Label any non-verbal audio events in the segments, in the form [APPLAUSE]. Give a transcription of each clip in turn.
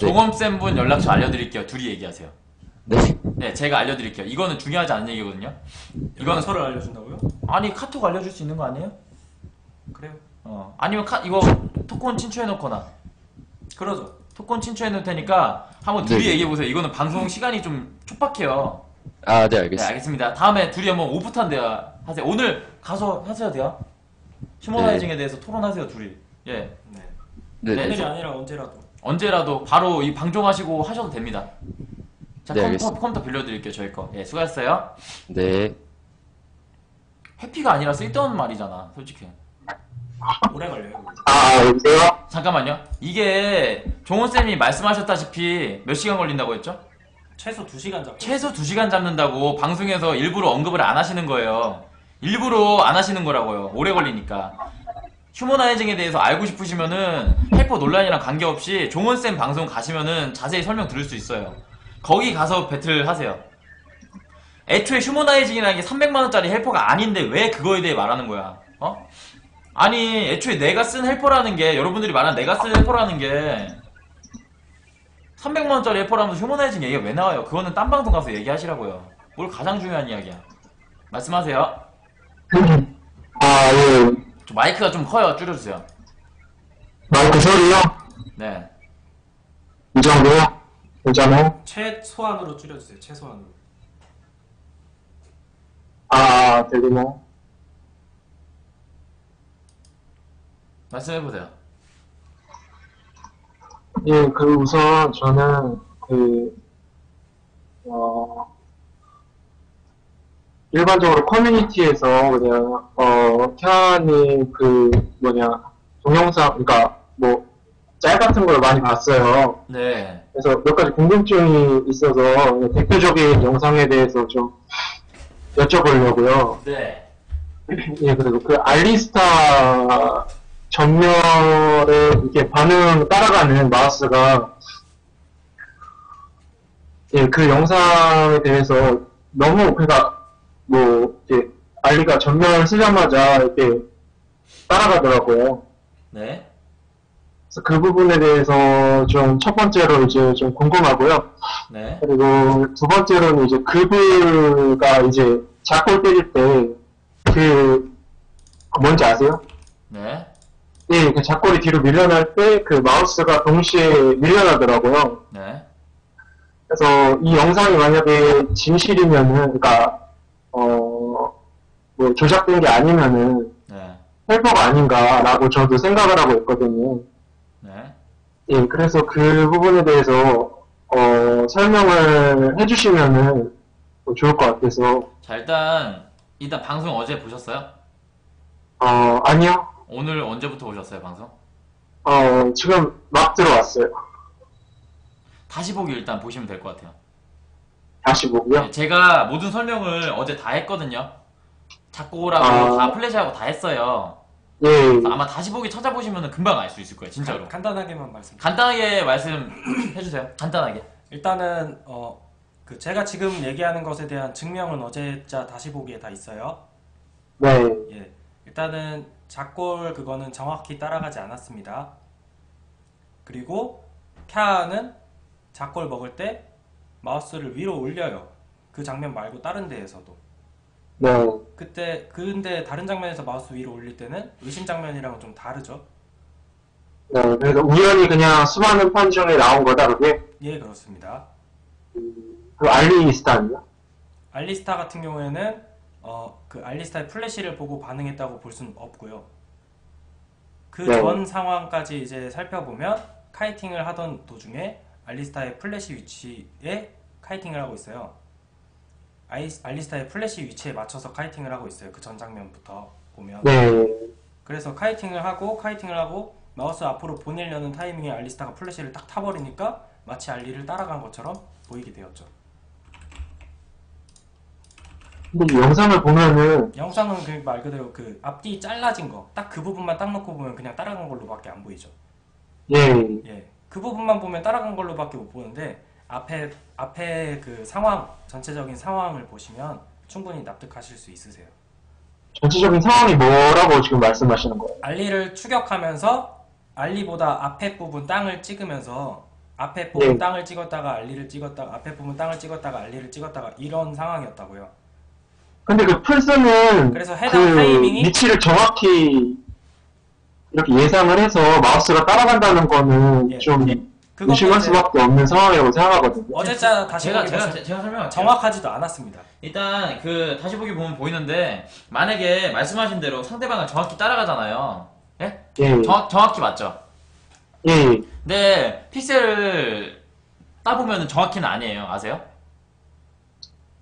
종엄쌤 분 연락처 알려드릴게요. 둘이 얘기하세요. 네. 네, 제가 알려드릴게요. 이거는 중요하지 않은 얘기거든요. 이거는 연락처를 알려준다고요? 아니 카톡 알려줄 수 있는 거 아니에요? 그래요. 어 아니면 카 이거 토크온 친추해놓거나 그러죠. 토크온 친추해놓을 테니까 한번 둘이 네. 얘기해 보세요. 이거는 방송 시간이 좀 촉박해요. 아, 네, 네 알겠습니다. 알겠습니다. 다음에 둘이 한번 오붓한 대화 하세요. 오늘 가서 하셔도 돼요. 휴머나이징에 대해서 토론하세요 둘이. 예 네. 네, 네. 네. 오늘이 아니라 언제라도. 언제라도 바로 이 방종하시고 하셔도 됩니다. 자 네, 컴퓨터, 알겠습니다. 컴퓨터 빌려드릴게요 저희 거. 예 수고하셨어요. 네. 회피가 아니라 쓸데없는 말이잖아 솔직히. 오래 걸려요. 아, 여보세요? 잠깐만요. 이게 종훈쌤이 말씀하셨다시피 몇 시간 걸린다고 했죠? 최소 2시간 잡고. 최소 2시간 잡는다고 방송에서 일부러 언급을 안 하시는 거예요. 일부러 안 하시는 거라고요. 오래 걸리니까. humanizing에 대해서 알고 싶으시면은 helper 논란이랑 관계없이 종원쌤 방송 가시면은 자세히 설명 들을 수 있어요. 거기 가서 배틀 하세요. 애초에 humanizing이라는 게 300만원짜리 helper가 아닌데 왜 그거에 대해 말하는 거야? 어? 아니, 애초에 내가 쓴 helper라는 게, 여러분들이 말하는 내가 쓴 helper라는 게, 300만원짜리 helper라면서 humanizing 얘기가 왜 나와요? 그거는 딴 방송 가서 얘기하시라고요. 뭘 가장 중요한 이야기야. 말씀하세요. 아, 예. 저 마이크가 좀 커요. 줄여주세요. 마이크 소리요? 네. 이 정도요? 괜찮아요? 최소한으로 줄여주세요. 최소한으로. 아, 들리나요? 말씀해보세요. 예, 그 우선 저는 그, 어, 일반적으로 커뮤니티에서 그냥, 어, 태아님 그, 뭐냐, 동영상, 그니까 뭐, 짤 같은 걸 많이 봤어요. 네. 그래서 몇 가지 궁금증이 있어서 대표적인 영상에 대해서 좀 여쭤보려고요. 네. [CLEARS THROAT] 예, 그리고 그 알리스타 전멸에 이렇게 반응 따라가는 마우스가 예, 그 영상에 대해서 너무 그니까 뭐 이렇게 알리가 전멸 쓰자마자 이렇게 따라가더라고요. 네. 그래서 그 부분에 대해서 좀 첫 번째로 이제 좀 궁금하고요. 네. 그리고 두 번째로는 이제 그브가 이제 작골 때릴 때그 뭔지 아세요? 네. 예, 그 작골이 뒤로 밀려날 때 그 마우스가 동시에 밀려나더라고요. 네. 그래서 이 영상이 만약에 진실이면은, 그러니까 어 뭐 조작된 게 아니면은 네. 헬퍼가 아닌가라고 저도 생각을 하고 있거든요. 네. 예, 그래서 그 부분에 대해서 어 설명을 해주시면은 뭐 좋을 것 같아서 자, 일단, 일단 방송 어제 보셨어요? 어 아니요. 오늘 언제부터 보셨어요, 방송? 어, 지금 막 들어왔어요. 다시 보기 일단 보시면 될 것 같아요. 다시 보고요. 네, 제가 모든 설명을 어제 다 했거든요. 작고라고 아. 다 플래시하고 다 했어요. 예, 아마 다시 보기 찾아보시면 금방 알 수 있을 거예요, 진짜로. 간- 간단하게만 말씀. 간단하게 말씀해 주세요. [CLEARS THROAT] 간단하게. 일단은 어, 그 제가 지금 얘기하는 것에 대한 증명은 어제자 다시 보기에 다 있어요. 네, 예. 일단은 작골 그거는 정확히 따라가지 않았습니다. 그리고 캬는 작골 먹을 때 마우스를 위로 올려요. 그 장면 말고 다른 데에서도. 네, 그때 근데 다른 장면에서 마우스 위로 올릴 때는 의심 장면이랑은 좀 다르죠. 네. 그래서 우연히 그냥 수많은 판 중에 나온 거다, 그게? 예, 그렇습니다. 그 알리스타는요? 알리스타 같은 경우에는 어, 그 알리스타의 플래시를 보고 반응했다고 볼 수는 없고요. 그 네. 전 상황까지 이제 살펴보면 kiting을 하던 도중에 알리스타의 플래시 위치에 kiting을 하고 있어요. 알리스타의 플래시 위치에 맞춰서 kiting을 하고 있어요. 그 전 장면부터 보면. 네, 그래서 kiting을 하고 kiting을 하고 마우스 앞으로 보내려는 타이밍에 알리스타가 플래시를 딱 타버리니까 마치 알리를 따라간 것처럼 보이게 되었죠. 근데 이 영상을 보면은, 영상은 그 말 그대로 그 앞뒤 잘라진 거 딱 그 부분만 딱 놓고 보면 그냥 따라간 걸로밖에 안 보이죠. 예, 예, 그 부분만 보면 따라간 걸로밖에 못 보는데 앞에 앞에 그 상황 전체적인 상황을 보시면 충분히 납득하실 수 있으세요. 전체적인 상황이 뭐라고 지금 말씀하시는 거예요? 알리를 추격하면서 알리보다 앞에 부분 땅을 찍으면서 앞에 부분 네. 땅을 찍었다가 알리를 찍었다가 앞에 부분 땅을 찍었다가 알리를 찍었다가 이런 상황이었다고요. 근데 그 플스는 그래서 해당 그 타이밍이 위치를 정확히 이렇게 예상을 해서 마우스가 따라간다는 거는 예. 좀 그것도 의심할 수밖에 없는 상황이라고 생각하거든요. 어제자 다시 제가 보기 제가 보시면 제가 설명할게요. 정확하지도 않았습니다. 일단 그 다시 보기 보면 보이는데 만약에 말씀하신 대로 상대방을 정확히 따라가잖아요. 예? 예, 정확 정확히 맞죠. 예, 근데 픽셀을 따보면 정확히는 아니에요. 아세요?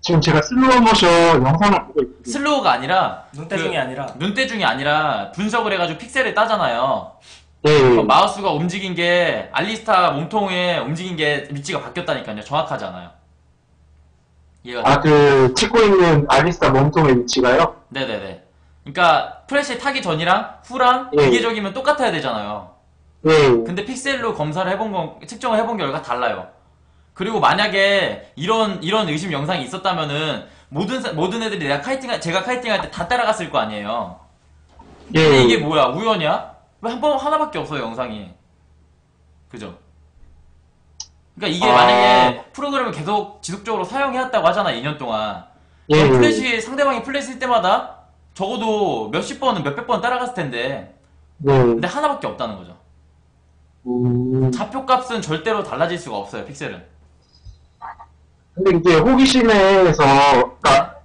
지금 제가 슬로우 모션 영상을 보고 있거든요. 슬로우가 아니라 눈대중이 그 아니라 눈대중이 아니라 분석을 해가지고 픽셀을 따잖아요. 예, 그럼 마우스가 움직인 게 알리스타 몸통에 움직인 게 위치가 바뀌었다니까요. 정확하지 않아요. 이해가 돼요? 아, 그, 찍고 있는 알리스타 몸통의 위치가요? 네네네. 그러니까 프레시 타기 전이랑 후랑 예. 기계적이면 똑같아야 되잖아요. 예, 근데 픽셀로 검사를 해본 건 측정을 해본 결과 달라요. 그리고 만약에 이런 이런 의심 영상이 있었다면은 모든 사- 모든 애들이 내가 카이팅 제가 카이팅 할 때 다 따라갔을 거 아니에요. 근데 예, 이게 뭐야 우연이야? 왜한번 하나밖에 없어요 영상이. 그죠? 그러니까 이게 아. 만약에 프로그램을 계속 지속적으로 사용해왔다고 하잖아 2년 동안. 예, 그럼 플래시 상대방이 플래시 쓸 때마다 적어도 몇십 번은 몇백 번 따라갔을 텐데 예, 근데 하나밖에 없다는 거죠. 음, 좌표값은 절대로 달라질 수가 없어요 픽셀은. 근데 이게 호기심에서, 그니까,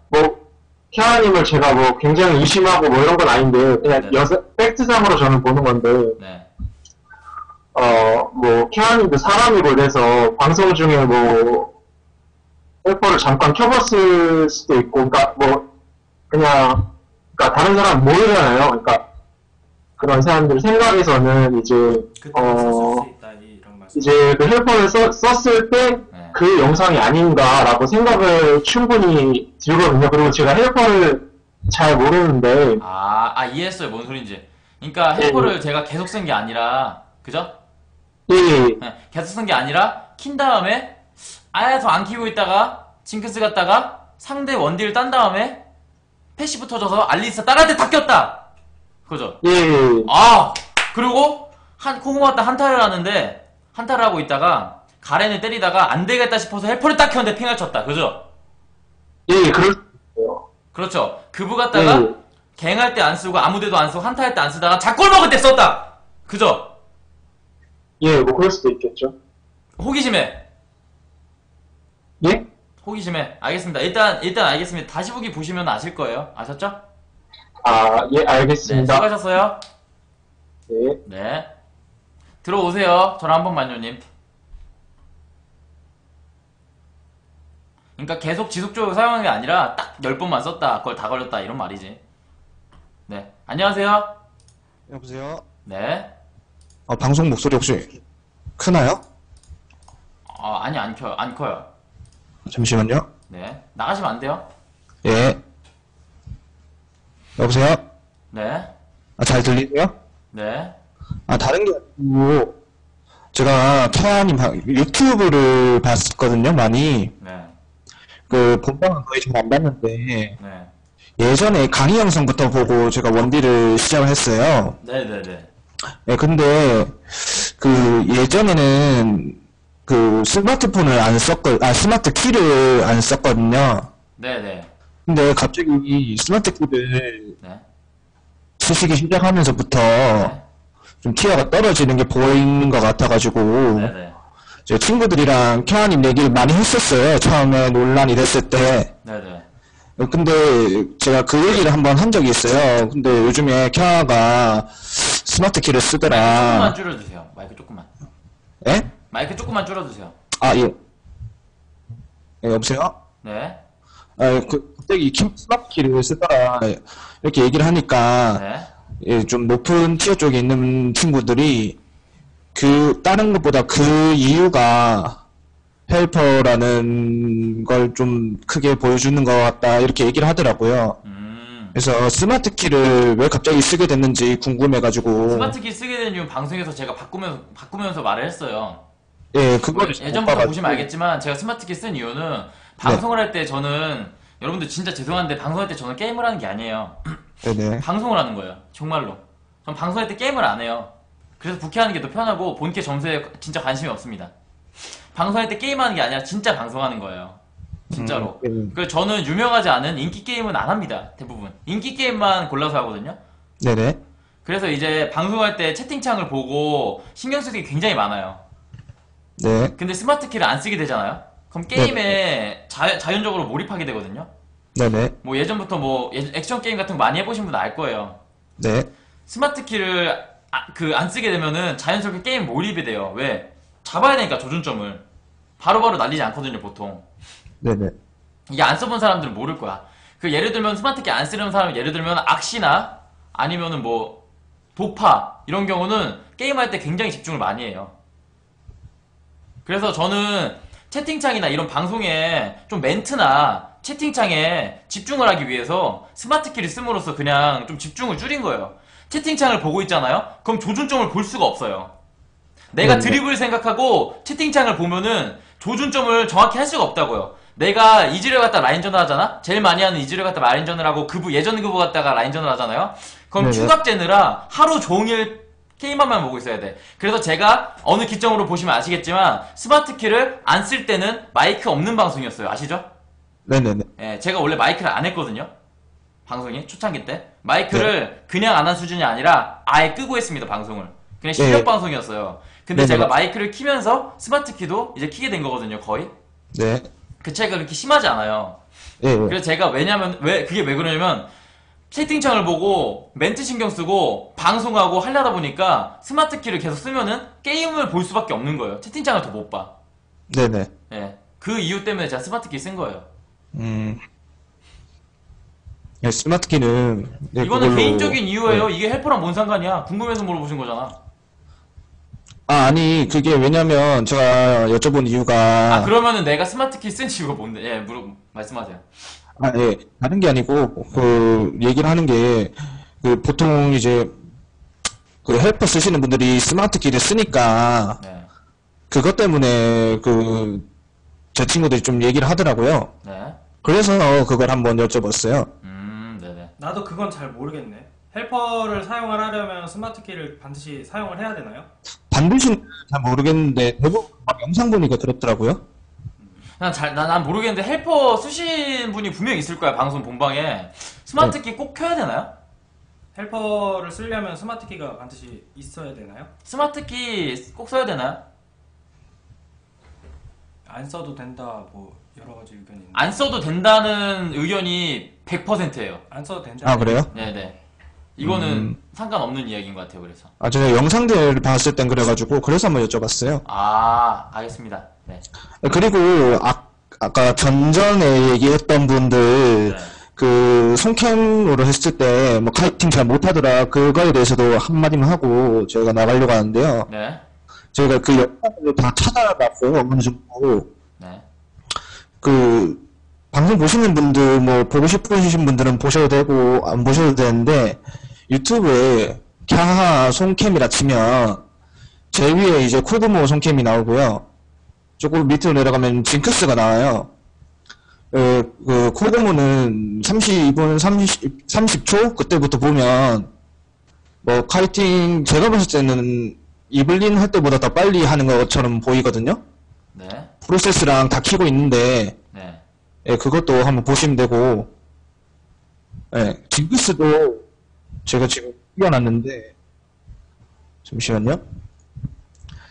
뭐, 캬님을 제가 뭐 굉장히 의심하고 뭐 이런 건 아닌데, 그냥 네. 여서, 팩트상으로 저는 보는 건데, 네. 어, 뭐, 케아님도 사람이고 이래서 방송 중에 뭐, 헬퍼를 잠깐 켜봤을 수도 있고, 그니까 뭐, 그냥, 그니까 다른 사람 모르잖아요. 그니까, 그런 사람들 생각에서는 이제, 어, 이-. 이제 그 헬퍼를 써- 썼을 때 네. 그 영상이 아닌가라고 생각을 충분히 들거든요. 그리고 제가 헬퍼를 잘 모르는데, 아, 아 이해했어요 뭔 소린지. 그러니까 네. 헬퍼를 제가 계속 쓴 게 아니라 그죠? 예, 네, 계속 쓴 게 아니라 킨 다음에 아예 더 안 키고 있다가 징크스 갔다가 상대 원딜 딴 다음에 패시브 터져서 알리스타 때 딱 켰다. 그죠? 예, 아 그리고 한 코그모다 한타를 하는데 한타를 하고 있다가 가렌을 때리다가 안 되겠다 싶어서 헬퍼를 딱 켰는데 핑을 쳤다. 그죠? 예, 있어요. 그렇죠. 그브 갔다가 예, 갱할 때 안 쓰고 아무 데도 안 쓰고 한타할 때 안 쓰다가 작골 먹을 때 썼다. 그죠? 예, 뭐 그럴 수도 있겠죠. 호기심에 예? 호기심에 알겠습니다. 일단 일단 알겠습니다. 다시 보기 보시면 아실 거예요. 아셨죠? 아, 예, 네, 알겠습니다. 수고하셨어요. 네. 네. 들어오세요. 저랑 한 번 만요님. 그러니까 계속 지속적으로 사용하는 게 아니라 딱 10번만 썼다. 그걸 다 걸렸다. 이런 말이지. 네. 안녕하세요. 여보세요? 네. 아, 방송 목소리 혹시 크나요? 어, 아니, 안 켜요. 안 커요. 잠시만요. 네. 나가시면 안 돼요. 예. 여보세요? 네. 아, 잘 들리세요? 네. 아, 다른 게 아니고, 제가 태아님 방- 유튜브를 봤었거든요, 많이. 네. 그, 본방은 거의 잘 안 봤는데, 네. 예전에 강의 영상부터 보고 제가 원디를 시작을 했어요. 네네네. 예, 근데, 그, 예전에는, 그, 스마트폰을 안 썼거, 아, 스마트 키를 안 썼거든요. 네네. 근데 갑자기 이 스마트 키를 네. 쓰시기 시작하면서부터 네. 좀 티어가 떨어지는 게 보이는 것 같아가지고 네네. 제 친구들이랑 캬님 얘기를 많이 했었어요. 처음에 논란이 됐을 때. 네네. 근데 제가 그 얘기를 한번 한 적이 있어요. 근데 요즘에 캬가 스마트 키를 조금만 쓰더라. 줄여주세요. 마이크 조금만. 예? 마이크 조금만 줄여주세요. 아, 예. 예, 여보세요? 네. 아, 그, 갑자기 키- 스마트 키를 쓰더라. 이렇게 얘기를 하니까 네. 예, 좀 높은 티어 쪽에 있는 친구들이 그 다른 것보다 그 이유가 헬퍼라는 걸 좀 크게 보여주는 것 같다 이렇게 얘기를 하더라고요. 음. 그래서 스마트 키를 왜 갑자기 쓰게 됐는지 궁금해가지고 스마트키 쓰게 된 이유 방송에서 제가 바꾸면서 바꾸면서 말을 했어요. 예 그거를 못 예전부터. 보시면 알겠지만 제가 스마트키 쓴 이유는 방송을 할때 저는 여러분들 진짜 죄송한데 방송할 때 저는 게임을 하는 게 아니에요. 네네 방송을 하는 거예요. 정말로. 전 방송할 때 게임을 안 해요. 그래서 부캐하는 게 더 편하고 본캐 점수에 진짜 관심이 없습니다. 방송할 때 게임하는 게 아니라 진짜 방송하는 거예요. 진짜로. 음, 그래서 저는 유명하지 않은 인기 게임은 안 합니다. 대부분. 인기 게임만 골라서 하거든요. 네네. 그래서 이제 방송할 때 채팅창을 보고 신경 쓸게 굉장히 많아요. 네. 근데 스마트 키를 안 쓰게 되잖아요. 그럼 게임에 자, 자연적으로 몰입하게 되거든요. 네네. 뭐 예전부터 뭐 예- 액션 게임 같은 거 많이 해보신 분 알 거예요. 네. 스마트 키를 그 안 쓰게 되면은 자연스럽게 게임 몰입이 돼요. 왜? 잡아야 되니까 조준점을 바로 바로 날리지 않거든요, 보통. 네네. 이게 안 써본 사람들은 모를 거야. 그 예를 들면 스마트 키 안 쓰는 사람 예를 들면 럭스나 아니면은 뭐 도파 이런 경우는 게임할 때 굉장히 집중을 많이 해요. 그래서 저는 채팅창이나 이런 방송에 좀 멘트나 채팅창에 집중을 하기 위해서 스마트 키를 씀으로써 그냥 좀 집중을 줄인 거예요. 채팅창을 보고 있잖아요? 그럼 조준점을 볼 수가 없어요. 내가. 드립을 생각하고 채팅창을 보면은 조준점을 정확히 할 수가 없다고요. 내가 이지를 갖다 라인전을 하잖아? 제일 많이 하는 이지를 갖다 라인전을 하고 그부 예전 그부 갖다가 라인전을 하잖아요? 그럼 네네. 각 재느라 하루 종일 게임만 보고 있어야 돼. 그래서 제가 어느 기점으로 보시면 아시겠지만 스마트 키를 안 쓸 때는 마이크 없는 방송이었어요. 아시죠? 네네네. 예, 제가 원래 마이크를 안 했거든요. 방송이 초창기 때 마이크를 그냥 안 한 수준이 아니라 아예 끄고 했습니다 방송을. 그냥 실력 네. 방송이었어요. 근데 네네. 제가 마이크를 키면서 스마트 키도 이제 키게 된 거거든요 거의. 네. 그 차이가 그렇게 심하지 않아요. 예, 예. 그래서 제가 왜냐면 왜 그게 왜 그러냐면 채팅창을 보고 멘트 신경 쓰고 방송하고 하려다 보니까 스마트 키를 계속 쓰면은 게임을 볼 수밖에 없는 거예요. 채팅창을 더 못 봐. 네네. 예. 그 이유 때문에 제가 스마트 키 쓴 거예요. 음. 네, 스마트 키는 네, 이거는 그걸로- 개인적인 이유예요. 네. 이게 헬퍼랑 뭔 상관이야? 궁금해서 물어보신 거잖아. 아, 아니, 그게 왜냐면 제가 여쭤본 이유가 아 그러면은 내가 스마트 키 쓴 이유가 뭔데? 예, 물어 말씀하세요. 아, 예. 다른 게 아니고, 그, 얘기를 하는 게, 그, 보통 이제, 그 헬퍼 쓰시는 분들이 스마트 키를 쓰니까, 네, 그것 때문에, 그, 제 친구들이 좀 얘기를 하더라고요. 네, 그래서 그걸 한번 여쭤봤어요. 음. 나도 그건 잘 모르겠네. 헬퍼를 사용을 하려면 스마트 키를 반드시 사용을 해야 되나요? 반드시는 잘 모르겠는데, 대부분 막 영상 보니까 그렇더라고요. 난 잘 난 난 모르겠는데 헬퍼 쓰신 분이 분명히 있을 거야 방송 본방에 스마트 키 꼭 켜야 되나요? 헬퍼를 쓰려면 스마트 키가 반드시 있어야 되나요? 스마트 키 꼭 써야 되나요? 안 써도 된다 뭐 여러 가지 의견이 있는데 안 써도 된다는 의견이 100%예요. 안 써도 된다. 아, 그래요? 네네. 이거는 음. 상관없는 이야기인 것 같아요. 그래서 아, 제가 영상들 봤을 땐 그래가지고, 그래서 한번 여쭤봤어요. 아 알겠습니다. 네. 그리고, 아, 아까 전전에 얘기했던 분들, 네. 그 손캠으로 했을 때 뭐 카이팅 잘 못하더라 그거에 대해서도 한마디만 하고 저희가 나가려고 하는데요 네. 저희가 그 영상을 다 찾아봤어요 어느 정도 네. 그 방송 보시는 분들 뭐 보고 싶으신 분들은 보셔도 되고 안 보셔도 되는데 유튜브에 캬하 손캠이라 치면 제 위에 이제 코그모 손캠이 나오고요. 조금 밑으로 내려가면 징크스가 나와요. 어, 그 코그모는 32분 30, 30초? 그때부터 보면 뭐 카이팅 제가 봤을 때는 이블린 할 때보다 더 빨리 하는 것처럼 보이거든요. 네. 프로세스랑 다 키고 있는데 네. 예, 그것도 한번 보시면 되고, 예, 징크스도 제가 지금 띄워놨는데, 잠시만요.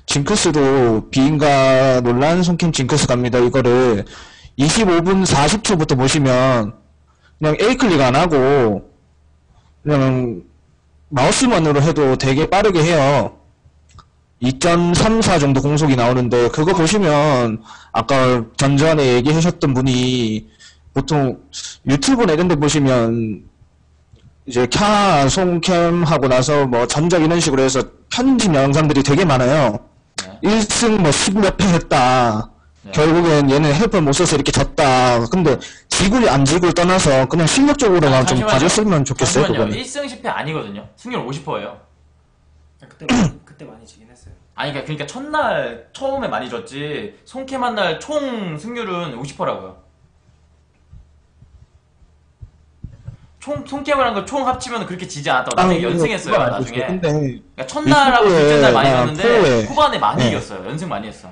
징크스도 비인가 논란 손캠 징크스 갑니다. 이거를 25분 40초부터 보시면, 그냥 A 클릭 안 하고, 그냥 마우스만으로 해도 되게 빠르게 해요. 2.34 정도 공속이 나오는데 그거 보시면 아까 전전에 얘기하셨던 분이 보통 유튜브나 이런 데 보시면 이제 캬, 송캠 하고 나서 뭐 전작 이런 식으로 해서 편집 영상들이 되게 많아요. 네. 1승 뭐 10몇 패 했다. 네. 결국엔 얘는 헬퍼 못 써서 이렇게 졌다. 근데 지굴 안 지굴 떠나서 그냥 실력적으로만 좀 잠시만요. 봐줬으면 좋겠어요, 잠시만요. 그거는. 1승 10패 아니거든요. 승률 50%예요. 그때 많이, 그때 많이 했어요. 아니 그러니까, 그러니까 첫날 처음에 많이 졌지 손캠 한 날 총 승률은 50%라고요. 총 손캠을 한 거 총 합치면 그렇게 지지 않았다고 나중에 이거 연승했어요 나중에. 그러니까 첫날하고 둘째 날 많이 아, 졌는데. 후반에 많이 네. 이겼어요. 연승 많이 했어.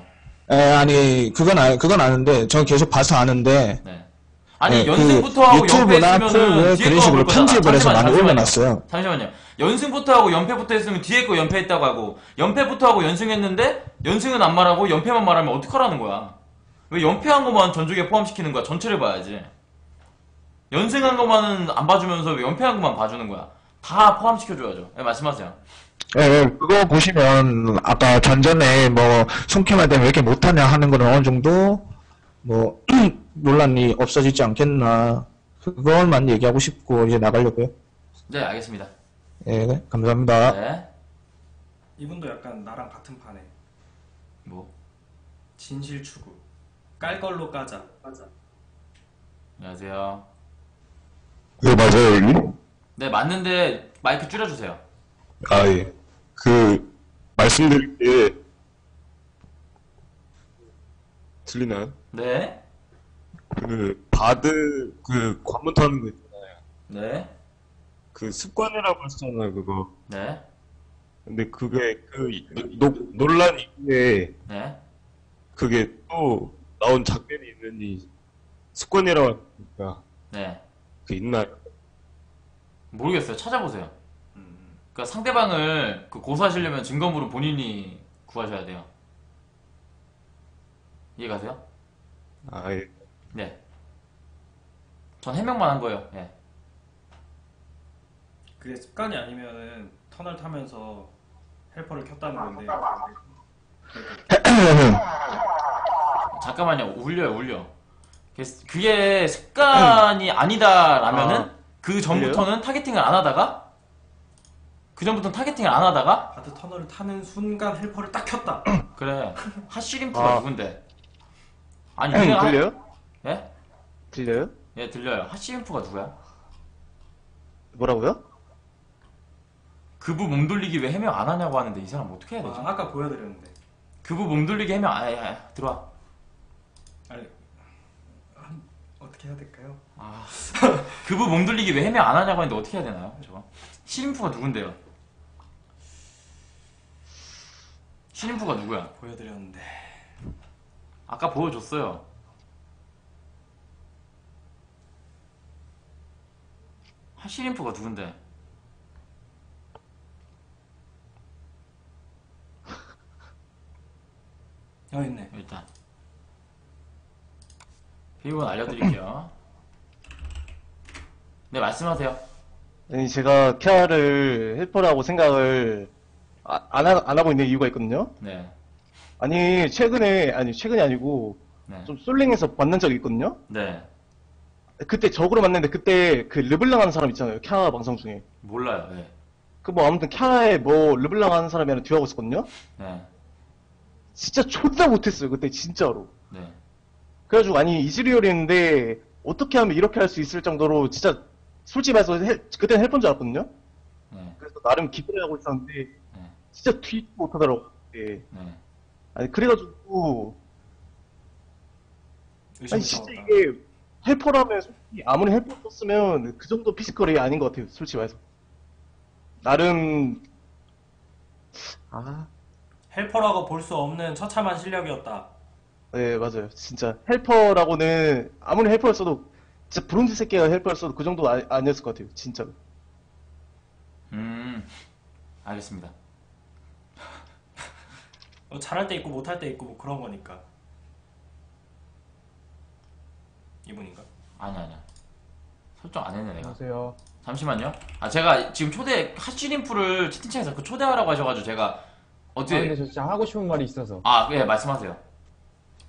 에, 아니, 그건, 아, 그건 아는데, 저 계속 봐서 아는데, 네. 아니 네, 연승부터 그 하고 연패 유튜브나 했으면은 프로그램 뒤에 그런 거 식으로 볼. 편집을 해서 잠시만요, 많이 잠시만요. 올려놨어요. 잠시만요. 연승부터 하고 연패부터 했으면 뒤에 거 연패했다고 하고 연패부터 하고 연승했는데 연승은 안 말하고 연패만 말하면 어떡하라는 거야? 왜 연패한 것만 전족에 포함시키는 거야? 전체를 봐야지. 연승한 것만은 안 봐주면서 왜 연패한 것만 봐주는 거야? 다 포함시켜줘야죠. 네, 말씀하세요. 예, 예, 그거 보시면, 아까 전전에 뭐, 손캠할 때왜 이렇게 못하냐 하는 거는 어느 정도, 뭐, [CLEARS THROAT] 논란이 없어지지 않겠나. 그것만 얘기하고 싶고, 이제 나가려고요. 네, 알겠습니다. 예, 네, 감사합니다. 네. 이분도 약간 나랑 같은 판에 뭐 진실 추구. 깔 걸로 까자. 안녕하세요. 네, 맞아요, 여기? 네, 맞는데 마이크 줄여주세요. 아, 예. 그, 말씀드릴 게, 들리나요? 네. 그, 바드, 그, 관문 타는 거 있잖아요. 네. 그, 습관이라고 했잖아요, 그거. 네. 근데 그게, 그, 노, 노- 논란 이후에, 네. 그게 또, 나온 장면이 있느니, 습관이라고 하니까, 네. 그, 있나요? 모르겠어요. 찾아보세요. 음. 그러니까 상대방을 그 고소하시려면 증거물은 본인이 구하셔야 돼요. 이해가세요? 아, 예. 네. 전 해명만 한 거예요. 예. 그게 습관이 아니면은 터널 타면서 헬퍼를 켰다는 건데. [COUGHS] 잠깐만요. 울려요, 울려. 그게- 습관이 아니다라면은 아, 그 전부터는 타겟팅을 안 하다가 그 전부터는 타겟팅을 안 하다가 바드 터널을 타는 순간 헬퍼를 딱 켰다. [COUGHS] 그래 [COUGHS] 핫슈림프가 아. 누군데? 아니 하- 들려요? 예? 들려요? 예 들려요. 핫슈림프가 누구야? 뭐라고요? 그부 몸돌리기 왜 해명 안 하냐고 하는데 이 사람 어떻게 해야 되지? 아, 아까 보여드렸는데. 그부 몸돌리기 해명 안 해. 아, 들어와. 아니 한- 어떻게 해야 될까요? 아, [LAUGHS] 그부 몸돌리기 왜 해명 안 하냐고 하는데 어떻게 해야 되나요? 저거. 시림프가 누군데요? 시림프가 누구야? 보여드렸는데. 아까 보여줬어요. 하시림프가 누군데? [LAUGHS] 여기 있네. 일단 비밀번호 알려드릴게요. 네 말씀하세요. 아니 제가 케아를 헬퍼라고 생각을 아- 안, 하, 안 하고 있는 이유가 있거든요. 네, 아니 최근에 아니 최근이 아니고 네, 좀 솔랭에서 만난 적이 있거든요. 네 그때 적으로 만났는데 그때 그 르블랑 하는 사람 있잖아요. 캬 방송 중에. 몰라요. 네, 그 뭐 아무튼 캬에 뭐 르블랑 하는 사람이 하나 듀하고 있었거든요. 네, 진짜 존나 못했어요. 그때 진짜로. 네. 그래가지고 아니 이즈리얼인데 어떻게 하면 이렇게 할 수 있을 정도로 진짜 솔직히 말해서 헬- 그때는 헬퍼인 줄 알았거든요. 네, 그래서 나름 기대하고 있었는데 네, 진짜 뒤 못하더라고. 예. 네. 아니 그래가지고 아니 진짜 의심스러웠다. 이게 헬퍼라면 솔직히 아무리 헬퍼 썼으면 그 정도 physical이 아닌 것 같아요. 솔직히 말해서 나름 아 헬퍼라고 볼 수 없는 처참한 실력이었다. 네, 맞아요. 진짜 헬퍼라고는 아무리 헬퍼였어도 진짜 브론즈 새끼가 헬퍼였어도 그 정도 아, 아니었을 것 같아요. 진짜로. 음, 알겠습니다. 어, 잘할 때 있고 못할 때 있고 뭐 그런 거니까. 이분인가? 아니 아니야. 설정 안 했네 내가. 안녕하세요. 잠시만요. 아 제가 지금 초대 핫슈림프를 채팅창에서 그 초대하라고 하셔가지고 제가 아, 어떻게 근데 저 진짜 하고 싶은 말이 있어서. 아, 예, 말씀하세요.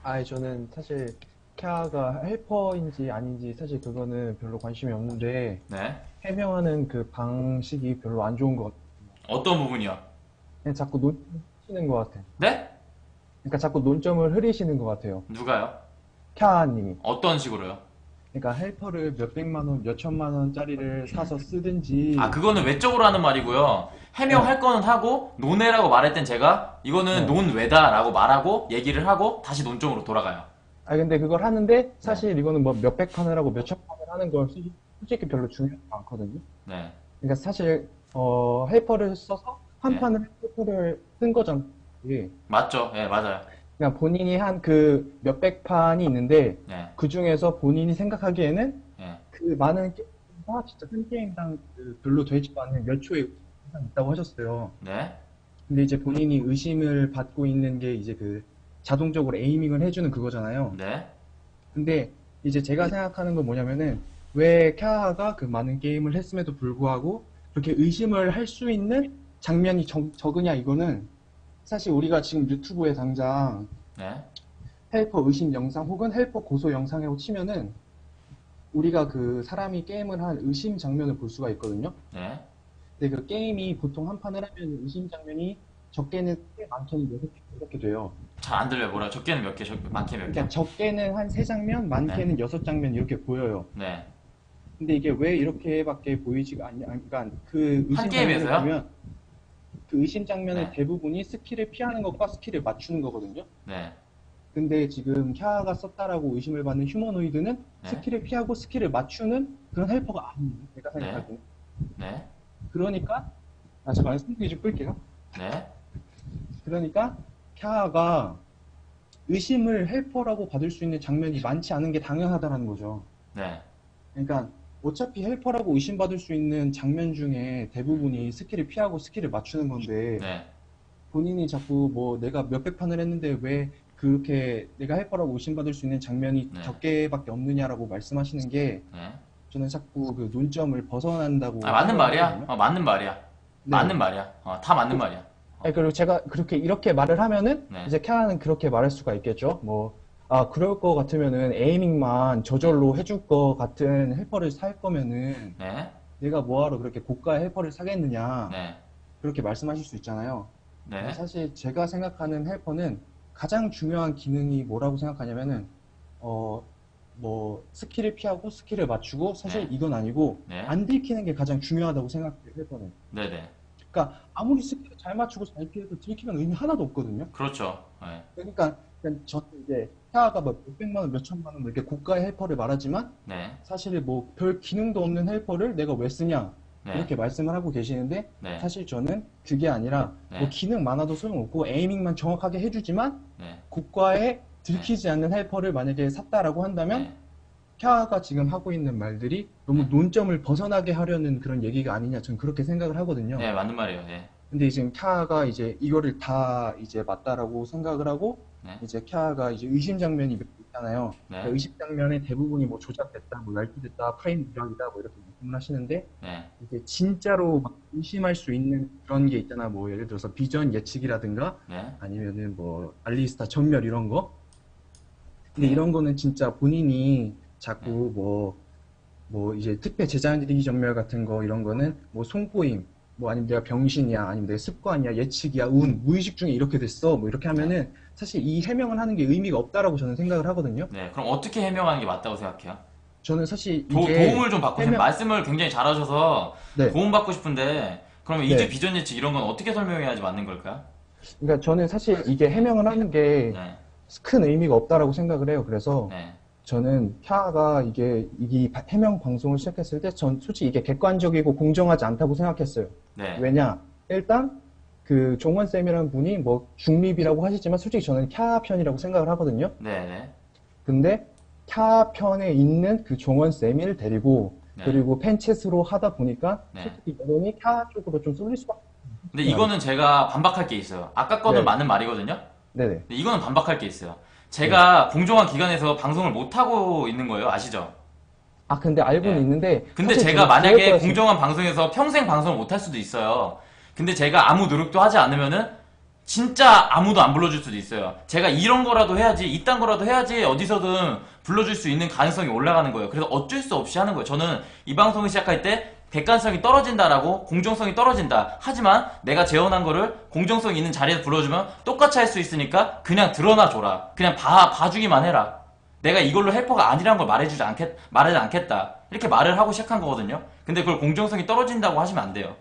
아, 저는 사실 케아가 헬퍼인지 아닌지 사실 그거는 별로 관심이 없는데 네. 해명하는 그 방식이 별로 안 좋은 것 같아요. 어떤 부분이요? 그냥 자꾸 논치는 것 같아요. 네? 그러니까 자꾸 논점을 흐리시는 것 같아요. 누가요? 케아님이. 어떤 식으로요? 그러니까 헬퍼를 몇 백만 원, 몇 천만 원짜리를 사서 쓰든지. 아, 그거는 외적으로 하는 말이고요. 해명할 거는 하고, 논외라고 말할 땐 제가, 이거는 네. 논외다라고 말하고, 얘기를 하고, 다시 논점으로 돌아가요. 아, 근데 그걸 하는데 사실 이거는 뭐 몇백 판을 하고 몇천 판을 하는 건 솔직히- 솔직히 별로 중요하지 않거든요. 네. 그러니까 사실 어, 헬퍼를 써서 한 네. 판을 헬퍼를 쓴 거잖아요. 이게. 맞죠? 예, 맞아요. 그러니까 그냥 본인이 한 그 몇백 판이 있는데 네. 그 중에서 본인이 생각하기에는 네. 그 많은 게임가 진짜 한 게임당 그 별로 되지도 않는 몇 초에 이상 있다고 하셨어요. 네. 근데 이제 본인이 의심을 받고 있는 게 이제 그 자동적으로 에이밍을 해주는 그거잖아요. 네. 근데 이제 제가 생각하는 건 뭐냐면은 왜 캬하가 그 많은 게임을 했음에도 불구하고 그렇게 의심을 할 수 있는 장면이 적, 적으냐 이거는 사실 우리가 지금 유튜브에 당장 네. 헬퍼 의심 영상 혹은 헬퍼 고소 영상이라고 치면은 우리가 그 사람이 게임을 한 의심 장면을 볼 수가 있거든요. 네. 근데 그 게임이 보통 한 판을 하면 의심 장면이 적게는 꽤 많게는 여섯 개 이렇게 돼요. 잘 안 들려요. 뭐라 적게는 몇 개, 적, 많게 몇 개. 그러니까 적게는 한 세 장면, 많게는 여섯 장면 이렇게 보여요. 네. 근데 이게 왜 이렇게밖에 보이지가 않냐? 그러니까 그 의심 한 장면을 게임에서요? 보면 그 의심 장면의 네. 대부분이 스킬을 피하는 것과 스킬을 맞추는 거거든요. 네. 근데 지금 캬가 썼다라고 의심을 받는 휴머노이드는 네. 스킬을 피하고 스킬을 맞추는 그런 헬퍼가 아니에요. 제가 생각하기에. 네. 그러니까 아 잠깐만 스피드 좀 끌게요. 네. 그러니까 캬가 의심을 헬퍼라고 받을 수 있는 장면이 많지 않은 게 당연하다라는 거죠. 네. 그러니까 어차피 헬퍼라고 의심받을 수 있는 장면 중에 대부분이 스킬을 피하고 스킬을 맞추는 건데 네. 본인이 자꾸 뭐 내가 몇백 판을 했는데 왜 그렇게 내가 헬퍼라고 의심받을 수 있는 장면이 네. 적게밖에 없느냐라고 말씀하시는 게 네. 저는 자꾸 그 논점을 벗어난다고 아, 맞는 말이야. 어, 맞는 말이야. 네. 맞는 말이야. 어, 다 맞는 말이야. 아니, 그리고 제가 그렇게 이렇게 말을 하면은 네. 이제 캬는 그렇게 말할 수가 있겠죠. 뭐, 아, 그럴 거 같으면은 aiming만 저절로 해줄 거 같은 헬퍼를 살 거면은 네. 내가 뭐하러 그렇게 고가의 헬퍼를 사겠느냐. 네. 그렇게 말씀하실 수 있잖아요. 네. 사실 제가 생각하는 헬퍼는 가장 중요한 기능이 뭐라고 생각하냐면은, 어, 뭐, 스킬을 피하고 스킬을 맞추고 사실 네. 이건 아니고 네. 안 들키는 게 가장 중요하다고 생각해요, 헬퍼는. 네네. 그러니까 아무리 스킬을 잘 맞추고 잘 피해도 들키면 의미 하나도 없거든요. 그렇죠. 네. 그러니까 그냥 저는 이제 캬가 뭐 몇백만 원, 몇천만 원 뭐 이렇게 고가의 헬퍼를 말하지만 네. 사실 뭐 별 기능도 없는 헬퍼를 내가 왜 쓰냐 네. 이렇게 말씀을 하고 계시는데 네. 사실 저는 그게 아니라 네. 뭐 기능 많아도 소용없고 aiming만 정확하게 해주지만 네. 고가에 들키지 않는 헬퍼를 만약에 샀다라고 한다면 네. 캬가 지금 하고 있는 말들이 너무 네. 논점을 벗어나게 하려는 그런 얘기가 아니냐 저는 그렇게 생각을 하거든요. 네, 맞는 말이에요. 네. 근데 지금 캬가 이제 이거를 다 이제 맞다라고 생각을 하고 네. 이제 캬가 이제 의심 장면이 몇 개 있잖아요. 네. 그 의심 장면의 대부분이 뭐 조작됐다, 뭐 얇기됐다, 프레임 누락이다, 뭐 이렇게 말씀을 하시는데 네. 이게 진짜로 막 의심할 수 있는 그런 게 있잖아. 뭐 예를 들어서 비전 예측이라든가 네. 아니면은 뭐 알리스타 전멸 이런 거. 근데 네. 이런 거는 진짜 본인이 자꾸 뭐, 뭐 이제 특별 제자들이 전멸 같은 거 이런 거는 뭐 손꼬임, 뭐 아니면 내가 병신이야, 아니면 내가 습관이야, 예측이야, 운, 무의식 중에 이렇게 됐어, 뭐 이렇게 하면은 사실 이 해명을 하는 게 의미가 없다라고 저는 생각을 하거든요. 네. 그럼 어떻게 해명하는 게 맞다고 생각해요? 저는 사실 도, 이게 도움을 좀 받고 싶 해명- 말씀을 굉장히 잘하셔서 네. 도움 받고 싶은데 그러면 네. 이주 비전 예측 이런 건 어떻게 설명해야지 맞는 걸까요? 그러니까 저는 사실 이게 해명을 하는 게큰 네. 의미가 없다라고 생각을 해요. 그래서 네. 저는 캬가 이게 이 바- 해명 방송을 시작했을 때 전 솔직히 이게 객관적이고 공정하지 않다고 생각했어요. 네. 왜냐? 일단 그 종원 쌤이라는 분이 뭐 중립이라고 하시지만 솔직히 저는 캬 편이라고 생각을 하거든요. 네. 네. 근데 캬 편에 있는 그 종원 쌤을 데리고 네. 그리고 팬챗으로 하다 보니까 네. 솔직히 여론이 캬 쪽으로 좀 쏠릴 수밖에. 근데 이거는 제가 반박할 게 있어요. 아까 거는 네. 맞는 말이거든요. 네네. 근데 이거는 반박할 게 있어요. 제가 공정한 기관에서 방송을 못 하고 있는 거예요. 아시죠? 아 근데 알고는 네. 있는데. 근데 제가 만약에. 공정한 방송에서 평생 방송을 못 할 수도 있어요. 근데 제가 아무 노력도 하지 않으면은 진짜 아무도 안 불러줄 수도 있어요. 제가 이런 거라도 해야지, 이딴 거라도 해야지 어디서든 불러줄 수 있는 가능성이 올라가는 거예요. 그래서 어쩔 수 없이 하는 거예요. 저는 이 방송을 시작할 때 객관성이 떨어진다라고 공정성이 떨어진다. 하지만 내가 재현한 거를 공정성 있는 자리에서 불러주면 똑같이 할 수 있으니까 그냥 드러나 줘라. 그냥 봐, 봐주기만 해라. 내가 이걸로 헬퍼가 아니란 걸 말해주지 않겠, 말하지 않겠다. 이렇게 말을 하고 시작한 거거든요. 근데 그걸 공정성이 떨어진다고 하시면 안 돼요.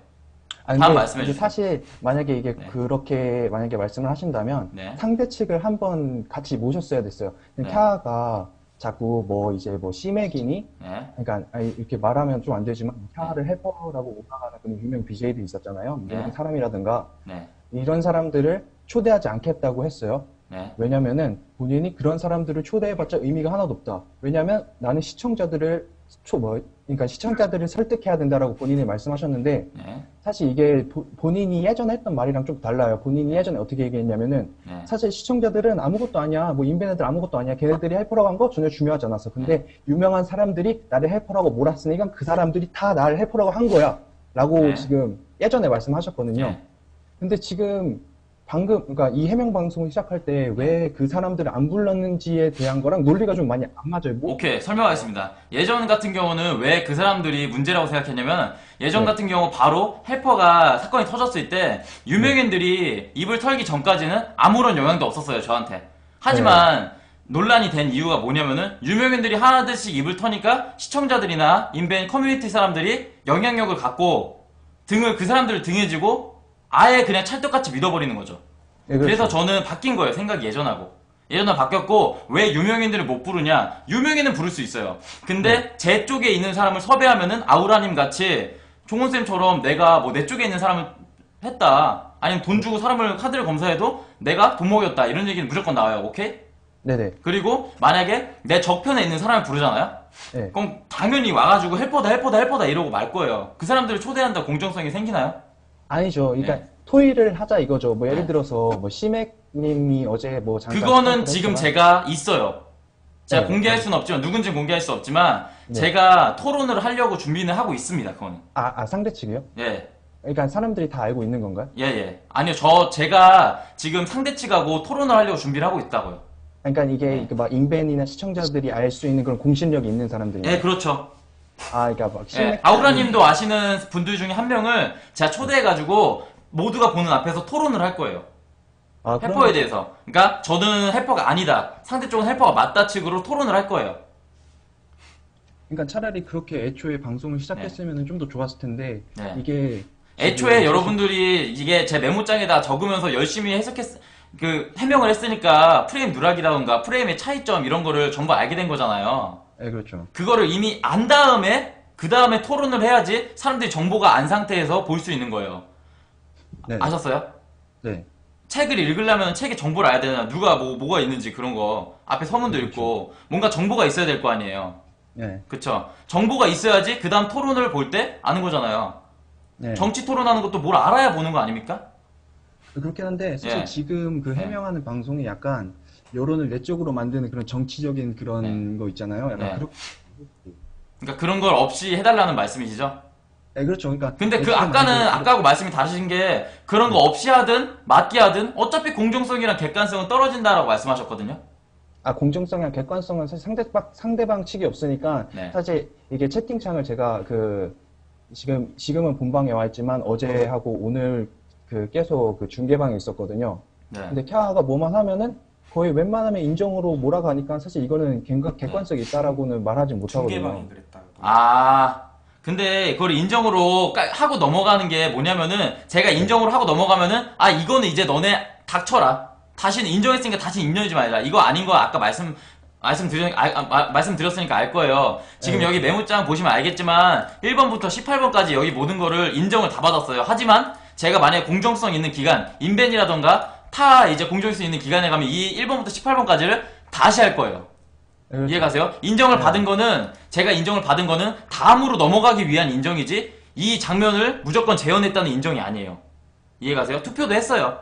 아니, 다음 말씀해 주세요. 사실 만약에 이게 네. 그렇게 만약에 말씀을 하신다면 네. 상대 측을 한번 같이 모셨어야 됐어요. 근데 네. 캬가 자꾸 뭐 이제 뭐 시맥이니 네. 그러니까 아니, 이렇게 말하면 좀 안 되지만 캬를 해퍼라고 올라가는 그런 유명 BJ들이 있었잖아요. 네. 유명 사람이라든가 네. 이런 사람들을 초대하지 않겠다고 했어요. 네. 왜냐면은 본인이 그런 사람들을 초대해봤자 의미가 하나도 없다. 왜냐면 나는 시청자들을 초, 뭐, 그러니까 시청자들을 설득해야 된다라고 본인이 말씀하셨는데 네. 사실 이게 보- 본인이 예전에 했던 말이랑 좀 달라요. 본인이 예전에 어떻게 얘기했냐면은 네. 사실 시청자들은 아무것도 아니야. 뭐 인벤 애들 아무것도 아니야. 걔네들이 헬퍼라고 한 거 전혀 중요하지 않았어. 근데 유명한 사람들이 나를 헬퍼라고 몰았으니까 그 사람들이 다 나를 헬퍼라고 한 거야. 라고 네. 지금 예전에 말씀하셨거든요. 네. 근데 지금 방금 그러니까 이 해명 방송을 시작할 때 왜 그 사람들을 안 불렀는지에 대한 거랑 논리가 좀 많이 안 맞아요. 뭐 오케이 설명하겠습니다. 예전 같은 경우는 왜 그 사람들이 문제라고 생각했냐면 예전 네. 같은 경우 바로 헬퍼가 사건이 터졌을 때 유명인들이 입을 털기 전까지는 아무런 영향도 없었어요 저한테. 하지만 네. 논란이 된 이유가 뭐냐면은 유명인들이 하나둘씩 입을 터니까 시청자들이나 인벤 커뮤니티 사람들이 영향력을 갖고 등을 그 사람들을 등에 지고 아예 그냥 찰떡같이 믿어버리는 거죠. 네, 그렇죠. 그래서 저는 바뀐 거예요. 생각이 예전하고. 예전하고 바뀌었고 왜 유명인들을 못 부르냐? 유명인은 부를 수 있어요. 근데 네. 제 쪽에 있는 사람을 섭외하면은 아우라님 같이 종훈 쌤처럼 내가 뭐 내 쪽에 있는 사람을 했다. 아니면 돈 주고 사람을 카드를 검사해도 내가 돈 먹였다. 이런 얘기는 무조건 나와요. 오케이? 네네. 그리고 만약에 내 적편에 있는 사람을 부르잖아요. 네. 그럼 당연히 와가지고 헬퍼다 헬퍼다 헬퍼다 이러고 말 거예요. 그 사람들을 초대한다 공정성이 생기나요? 아니죠. 그러니까 네. 토의를 하자 이거죠. 뭐 예를 네. 들어서 뭐 시맥님이 어제 뭐 잠깐 그거는 지금 제가 있어요. 제가 네, 공개할 네. 수는 없지만 누군지 공개할 수 없지만 네. 제가 토론을 하려고 준비는 하고 있습니다. 그거는. 아, 아 상대 측이요? 예. 그러니까 사람들이 다 알고 있는 건가요? 예, 예. 아니요. 저 제가 지금 상대 측하고 토론을 하려고 준비를 하고 있다고요. 그러니까 이게 네. 막 인벤이나 시청자들이 알 수 있는 그런 공신력이 있는 사람들이. 예, 그렇죠. 아, 그러니까 막 예. 시맥 아우라 님도 아시는 분들 중에 한 명을 제가 초대해 가지고 모두가 보는 앞에서 토론을 할 거예요. 아, 해퍼에 대해서. 그러니까 저는 해퍼가 아니다. 상대 쪽은 해퍼가 맞다 측으로 토론을 할 거예요. 그러니까 차라리 그렇게 애초에 방송을 시작했으면 좀더 좋았을 텐데 네. 이게 애초에 여러분들이 이게 제 메모장에다 적으면서 열심히 해석했, 그, 해명을 했으니까 프레임 누락이라던가 프레임의 차이점 이런 거를 전부 알게 된 거잖아요. 네, 그렇죠. 그거를 이미 안 다음에, 그 다음에 토론을 해야지 사람들이 정보가 안 상태에서 볼 수 있는 거예요. 네. 아셨어요? 네. 책을 읽으려면 책에 정보를 알아야 되잖아. 누가 뭐, 뭐가 있는지 그런 거. 앞에 서문도 읽고, 뭔가 정보가 있어야 될 거 아니에요. 네. 그쵸? 정보가 있어야지 그 다음 토론을 볼 때 아는 거잖아요. 네. 정치 토론하는 것도 뭘 알아야 보는 거 아닙니까? 그렇긴 한데 사실 예. 지금 그 네. 해명하는 방송이 약간 여론을 내 쪽으로 만드는 그런 정치적인 그런 거 있잖아요. 약간 네. 그렇게 그러니까 그런 걸 없이 해달라는 말씀이시죠? 네, 그렇죠. 그러니까 근데 그 아까는 만든 아까하고 말씀이 다르신 게 그런 거 없이 하든 맞게 하든 어차피 공정성이랑 객관성은 떨어진다라고 말씀하셨거든요. 아 공정성이랑 객관성은 사실 상대방 상대방 측이 없으니까 네. 사실 이게 채팅창을 제가 그 지금 지금은 본방에 와 있지만 어제 하고 오늘 그 계속 그 중계방에 있었거든요. 네. 근데 캬가 뭐만 하면은 거의 웬만하면 인정으로 몰아가니까 사실 이거는 객- 객관성이 있다라고는 말하지 못하거든요. 중계방이. 아 근데 그걸 인정으로 깔- 하고 넘어가는 게 뭐냐면은 제가 인정으로 하고 넘어가면은 아 이거는 이제 너네 닥쳐라. 다시는 인정했으니까 다시 인정하지 말자. 이거 아닌 거 아까 말씀 말씀드렸 아, 아, 마- 말씀드렸으니까 알 거예요. 지금 네. 여기 메모장 보시면 알겠지만 1번부터 18번까지 여기 모든 거를 인정을 다 받았어요. 하지만 제가 만약에 공정성 있는 기간, 인벤이라던가 타 이제 공정성 있는 기간에 가면 이 1번부터 18번까지를 다시 할 거예요. 네. 이해가세요? 인정을 네. 받은 거는 제가 인정을 받은 거는 다음으로 넘어가기 위한 인정이지 이 장면을 무조건 재현했다는 인정이 아니에요. 이해가세요? 투표도 했어요.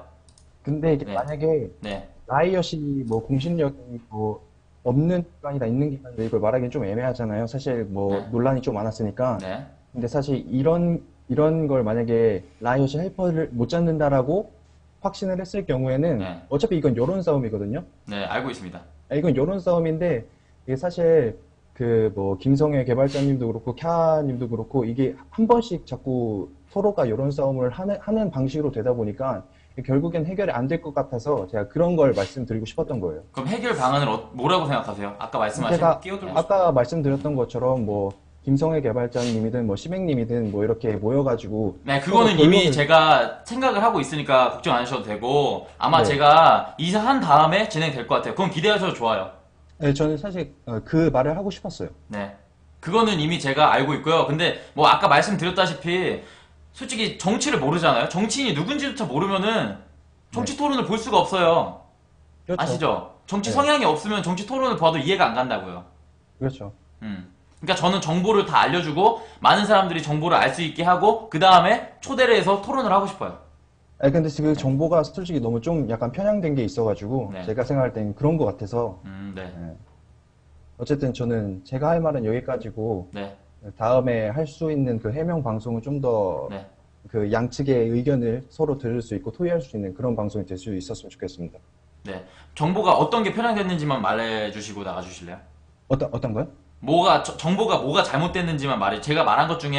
근데 이게 네. 만약에 네. 라이엇이 뭐 공신력이 뭐 없는 기관이다 있는 기관이다 이걸 말하기는 좀 애매하잖아요. 사실 뭐 네. 논란이 좀 많았으니까. 네. 근데 사실 이런 이런 걸 만약에 라이엇이 헬퍼를 못 잡는다라고 확신을 했을 경우에는 네. 어차피 이건 여론 싸움이거든요. 네, 알고 있습니다. 아, 이건 여론 싸움인데 이게 사실 그 뭐 김성애 개발자님도 그렇고 캬님도 그렇고 이게 한 번씩 자꾸 서로가 여론 싸움을 하는, 하는 방식으로 되다 보니까 결국엔 해결이 안 될 것 같아서 제가 그런 걸 말씀드리고 싶었던 거예요. 그럼 해결 방안을 어- 뭐라고 생각하세요? 아까 말씀하신 끼어들고 아까 말씀드렸던 것처럼 뭐 김성애 개발자님이든 뭐 시맹님이든 뭐 이렇게 모여가지고 네, 그거는 이미 결론을- 제가 생각을 하고 있으니까 걱정 안 하셔도 되고 아마 네. 제가 이사한 다음에 진행될 것 같아요. 그건 기대하셔도 좋아요. 네, 저는 사실 어, 그 말을 하고 싶었어요. 네. 그거는 이미 제가 알고 있고요. 근데 뭐 아까 말씀드렸다시피 솔직히 정치를 모르잖아요. 정치인이 누군지조차 모르면은 정치 토론을 볼 수가 없어요. 그렇죠. 아시죠? 정치 네. 성향이 없으면 정치 토론을 봐도 이해가 안 간다고요. 그렇죠. 음. 그러니까 저는 정보를 다 알려주고 많은 사람들이 정보를 알 수 있게 하고 그 다음에 초대를 해서 토론을 하고 싶어요. 아니, 근데 그 정보가 솔직히 너무 좀 약간 편향된 게 있어가지고, 네. 제가 생각할 땐 그런 것 같아서, 음, 네, 어쨌든 저는 제가 할 말은 여기까지고, 네, 다음에 할 수 있는 그 해명 방송은 좀더 네. 그 양측의 의견을 서로 들을 수 있고 토의할 수 있는 그런 방송이 될 수 있었으면 좋겠습니다. 네. 정보가 어떤 게 편향됐는지만 말해주시고 나가주실래요? 어떤 어떤 거요? 뭐가 저- 정보가 뭐가 잘못됐는지만 말해. 제가 말한 것 중에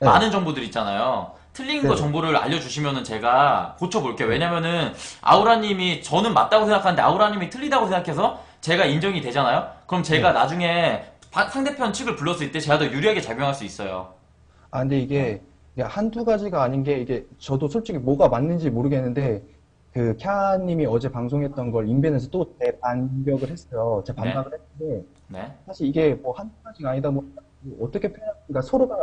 네. 많은 정보들 있잖아요. 틀린 거 네. 정보를 알려주시면은 제가 고쳐볼게요. 왜냐면은 아우라님이 저는 맞다고 생각하는데 아우라님이 틀리다고 생각해서 제가 인정이 되잖아요. 그럼 제가 네. 나중에 바- 상대편 측을 불렀을 때 제가 더 유리하게 작용할 수 있어요. 아 근데 이게 한두 가지가 아닌 게 이게 저도 솔직히 뭐가 맞는지 모르겠는데 그 캬님이 어제 방송했던 걸 인벤에서 또 재반격을 했어요. 재반박을 했는데 네. 사실 이게 뭐 한두 가지가 아니다 뭐 어떻게 편향 그러니까 서로가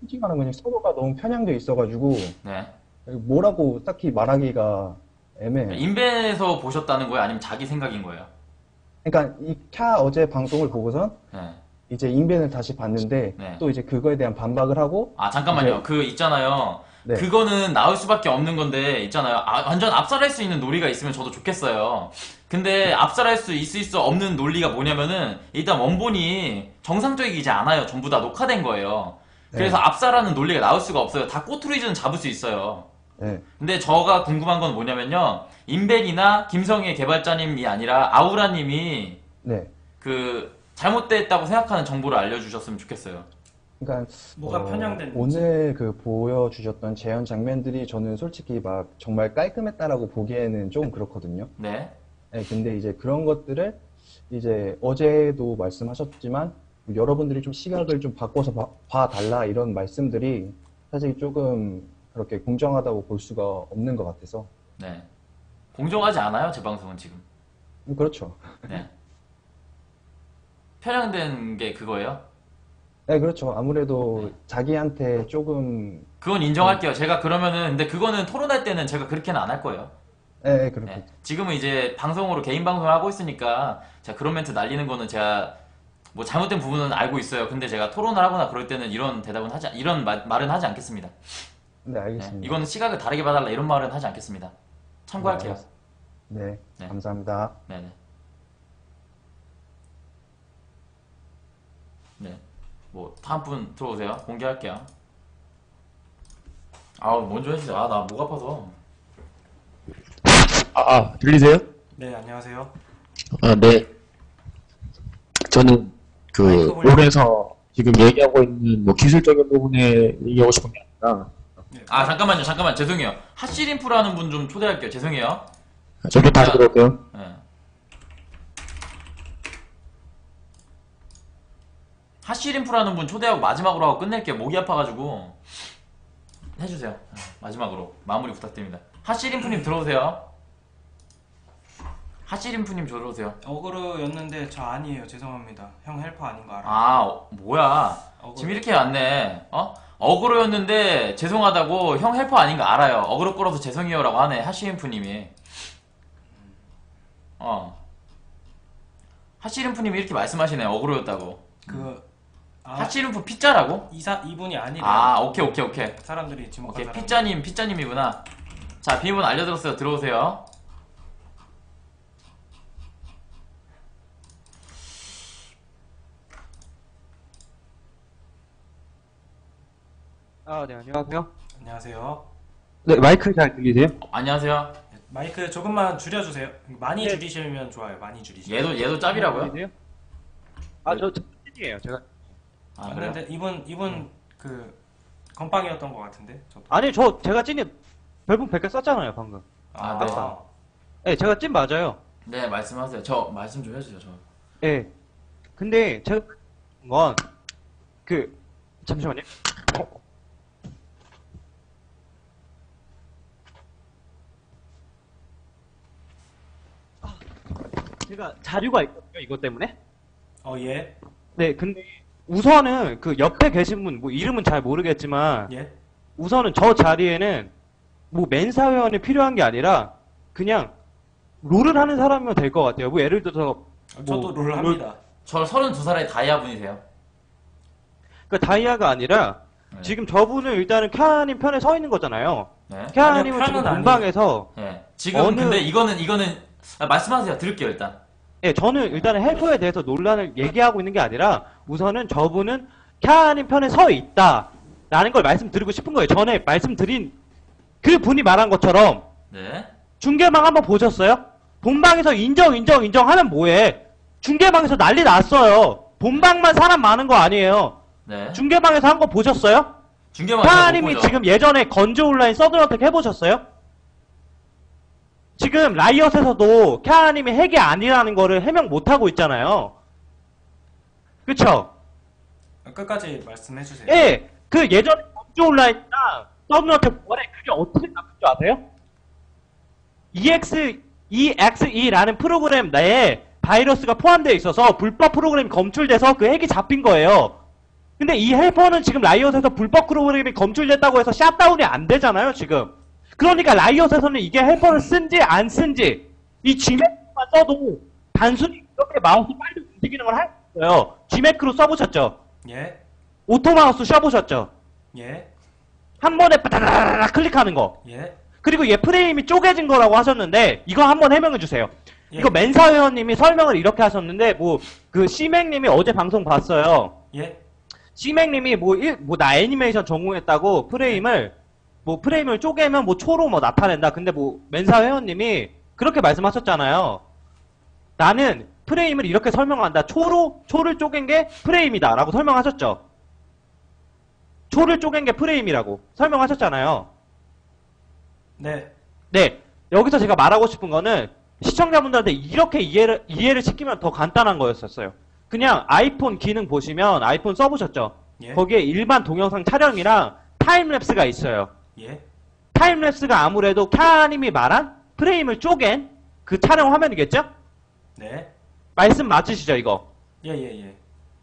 솔직하는 거니 서로가 너무 편향돼 있어가지고 네. 뭐라고 딱히 말하기가 애매해. 인벤에서 보셨다는 거예요? 아니면 자기 생각인 거예요? 그러니까 이캬 어제 방송을 보고선 네. 이제 인벤을 다시 봤는데 네. 또 이제 그거에 대한 반박을 하고 아 잠깐만요. 네. 그 있잖아요. 네. 그거는 나올 수밖에 없는 건데 있잖아요. 아, 완전 압살할 수 있는 논리가 있으면 저도 좋겠어요. 근데 압살할 수 있을 수 없는 논리가 뭐냐면은 일단 원본이 정상적이지 않아요. 전부 다 녹화된 거예요. 그래서 네. 압살하는 논리가 나올 수가 없어요. 다 꼬투리즈는 잡을 수 있어요. 네. 근데 저가 궁금한 건 뭐냐면요. 인벤이나 김성애 개발자님이 아니라 아우라님이 네. 그 잘못됐다고 생각하는 정보를 알려주셨으면 좋겠어요. 그러니까 뭐가 어, 편향됐는지. 오늘 그 보여주셨던 재현 장면들이 저는 솔직히 막 정말 깔끔했다라고 보기에는 좀 그렇거든요. 네. 네, 근데 이제 그런 것들을 이제 어제도 말씀하셨지만 여러분들이 좀 시각을 좀 바꿔서 봐, 봐달라 이런 말씀들이 사실 조금 그렇게 공정하다고 볼 수가 없는 것 같아서 네. 공정하지 않아요, 제 방송은 지금. 음, 그렇죠. 네. 편향된 게 그거예요? 네, 그렇죠. 아무래도 자기한테 조금 그건 인정할게요. 제가 그러면은, 근데 그거는 토론할 때는 제가 그렇게는 안 할 거예요. 네, 네, 그렇게 네. 지금은 이제 방송으로 개인 방송을 하고 있으니까, 제가 그런 멘트 날리는 거는 제가 뭐 잘못된 부분은 알고 있어요. 근데 제가 토론을 하거나 그럴 때는 이런 대답은 하지, 이런 마- 말은 하지 않겠습니다. 네, 네. 알겠습니다. 이거는 시각을 다르게 봐달라 이런 말은 하지 않겠습니다. 참고할게요. 네, 네. 감사합니다. 네네. 네. 뭐, 다음 분 들어오세요. 공개할게요. 아우, 먼저 해주세요. 아, 나 목 아파서. 아, 아, 들리세요? 네, 안녕하세요. 아, 네. 저는 그. 롤에서 지금 얘기하고 있는 뭐 기술적인 부분에 얘기하고 싶은 게 아니라 네. 아, 잠깐만요. 잠깐만. 죄송해요. 핫시림프라는 분 좀 초대할게요. 죄송해요. 저기 다시 들어올게요. 네. 핫시림프라는 분 초대하고 마지막으로 하고 끝낼게요. 목이 아파가지고. 해주세요. 네, 마지막으로. 마무리 부탁드립니다. 핫시림프님 들어오세요. 핫시림프님 들어오세요. 어그로였는데 저 아니에요. 죄송합니다. 형 헬퍼 아닌 거 알아요. 아, 어, 뭐야. 어그로. 지금 이렇게 왔네. 어? 어그로였는데 죄송하다고 형 헬퍼 아닌 거 알아요. 어그로 끌어서 죄송해요라고 하네. 핫시림프님이. 어. 하시림프님이 이렇게 말씀하시네. 어그로였다고. 그 아, 하시림프 피자라고? 이사 이분이 아니래요. 아, 오케이, 오케이, 오케이. 사람들이 지목한 오케이. 사람. 피자님, 피자님이구나. 자, 비밀번호 알려드렸어요. 들어오세요. 아, 네, 안녕하세요. 안녕하세요. 네, 마이크 잘 들리세요? 안녕하세요. 마이크 조금만 줄여주세요. 많이 줄이시면 좋아요. 많이 줄이시면. 얘도, 얘도 짭이라고요? 들리세요? 아, 저, 저, 찐이에요. 제가. 아, 아, 그래요? 그런데 이분 이분 그 건빵이었던 것 같은데. 저도. 아니, 저, 제가 찐이 별풍 100개 썼잖아요, 방금. 아, 네. 네, 제가 찐 맞아요. 네, 말씀하세요. 저, 말씀 좀 해주세요, 저. 예. 근데, 제가, 건, 그, 잠시만요. 어? 아, 제가 자료가 있거든요, 이것 때문에. 어 예. 네, 근데, 우선은 그 옆에 계신 분, 뭐 이름은 잘 모르겠지만, 예. 우선은 저 자리에는 뭐 멘사회원이 필요한 게 아니라 그냥 롤을 하는 사람이면 될 것 같아요. 뭐 예를 들어서 저도 뭐롤 합니다. 저 32살의 다이아 분이세요. 그 다이아가 아니라 네. 지금 저분은 일단은 캬님 편에 서 있는 거잖아요. 네. 캬님은 지금. 본방에서 네. 지금 어느- 근데 이거는 이거는 아, 말씀하세요. 들을게요 일단. 예, 저는 일단은 헬퍼에 대해서 논란을 얘기하고 있는 게 아니라 우선은 저분은 캬님 편에 서 있다라는 걸 말씀드리고 싶은 거예요. 전에 말씀드린 그 분이 말한 것처럼 네. 중계방 한번 보셨어요? 본방에서 인정 인정 인정하면 뭐해? 중계방에서 난리 났어요. 본방만 사람 많은 거 아니에요. 네. 중계방에서 한 거 보셨어요? 못 캬님이. 지금 예전에 건조 온라인 서든어택 해보셨어요? 지금 라이엇에서도 캬님이 핵이 아니라는 거를 해명 못하고 있잖아요. 그쵸? 끝까지 말씀해 주세요. 예, 그 예전에 건조 온라인이랑 서든어택 원래 그게 어떻게 나쁜 줄 아세요? EX, EXE라는 프로그램 내에 바이러스가 포함되어 있어서 불법 프로그램이 검출돼서 그 핵이 잡힌 거예요. 근데 이 헬퍼는 지금 라이엇에서 불법 프로그램이 검출됐다고 해서 shutdown이 안 되잖아요, 지금. 그러니까 라이엇에서는 이게 헬퍼를 쓴지 안 쓴지 이 G매크만 써도 단순히 이렇게 마우스 빨리 움직이는 걸 할 수 있어요. G매크로 써보셨죠? 예, 오토 마우스 써보셨죠? 예, 한 번에 빠다다다다 클릭하는 거. 예. 그리고 얘 프레임이 쪼개진 거라고 하셨는데 이거 한번 해명해 주세요. 예. 이거 멘사 회원님이 설명을 이렇게 하셨는데 뭐 그 시맥님이 어제 방송 봤어요. 예, 시맥님이 뭐뭐 나 애니메이션 전공했다고 프레임을 뭐 프레임을 쪼개면 뭐 초로 뭐 나타낸다. 근데 뭐 멘사 회원님이 그렇게 말씀하셨잖아요. 나는 프레임을 이렇게 설명한다. 초로 초를 쪼갠 게 프레임이다라고 설명하셨죠. 초를 쪼갠 게 프레임이라고 설명하셨잖아요. 네, 네, 여기서 제가 말하고 싶은 거는 시청자분들한테 이렇게 이해를, 이해를 시키면 더 간단한 거였었어요. 그냥 아이폰 기능 보시면 아이폰 써보셨죠? 예, 거기에 일반 동영상 촬영이랑 time-lapse가 있어요. 예, time-lapse가 아무래도 캬님이 말한 프레임을 쪼갠 그 촬영 화면이겠죠? 네, 말씀 맞으시죠, 이거? 예, 예, 예.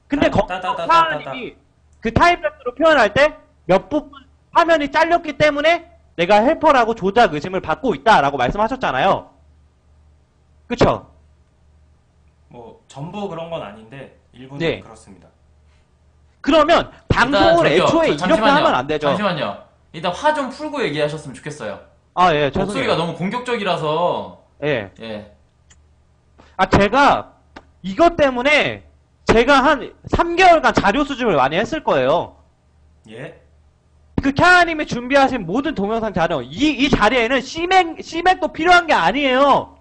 근데 캬님이 그 타임랩스로 표현할 때 몇 부분 화면이 잘렸기 때문에 내가 헬퍼라고 조작 의심을 받고 있다라고 말씀하셨잖아요. 그쵸? 뭐 전부 그런 건 아닌데 일부는 네. 그렇습니다. 그러면 방송을 저기요, 애초에 저- 이렇게 잠시만요. 하면 안 되죠. 잠시만요. 일단 화 좀 풀고 얘기하셨으면 좋겠어요. 아, 예, 목소리가. 너무 공격적이라서 예. 예. 아, 제가 이것 때문에 제가 한 3개월간 자료 수집을 많이 했을 거예요. 예, 그 캬님이 준비하신 모든 동영상 자료, 이, 이 자리에는 시맥, 시맥도 필요한 게 아니에요.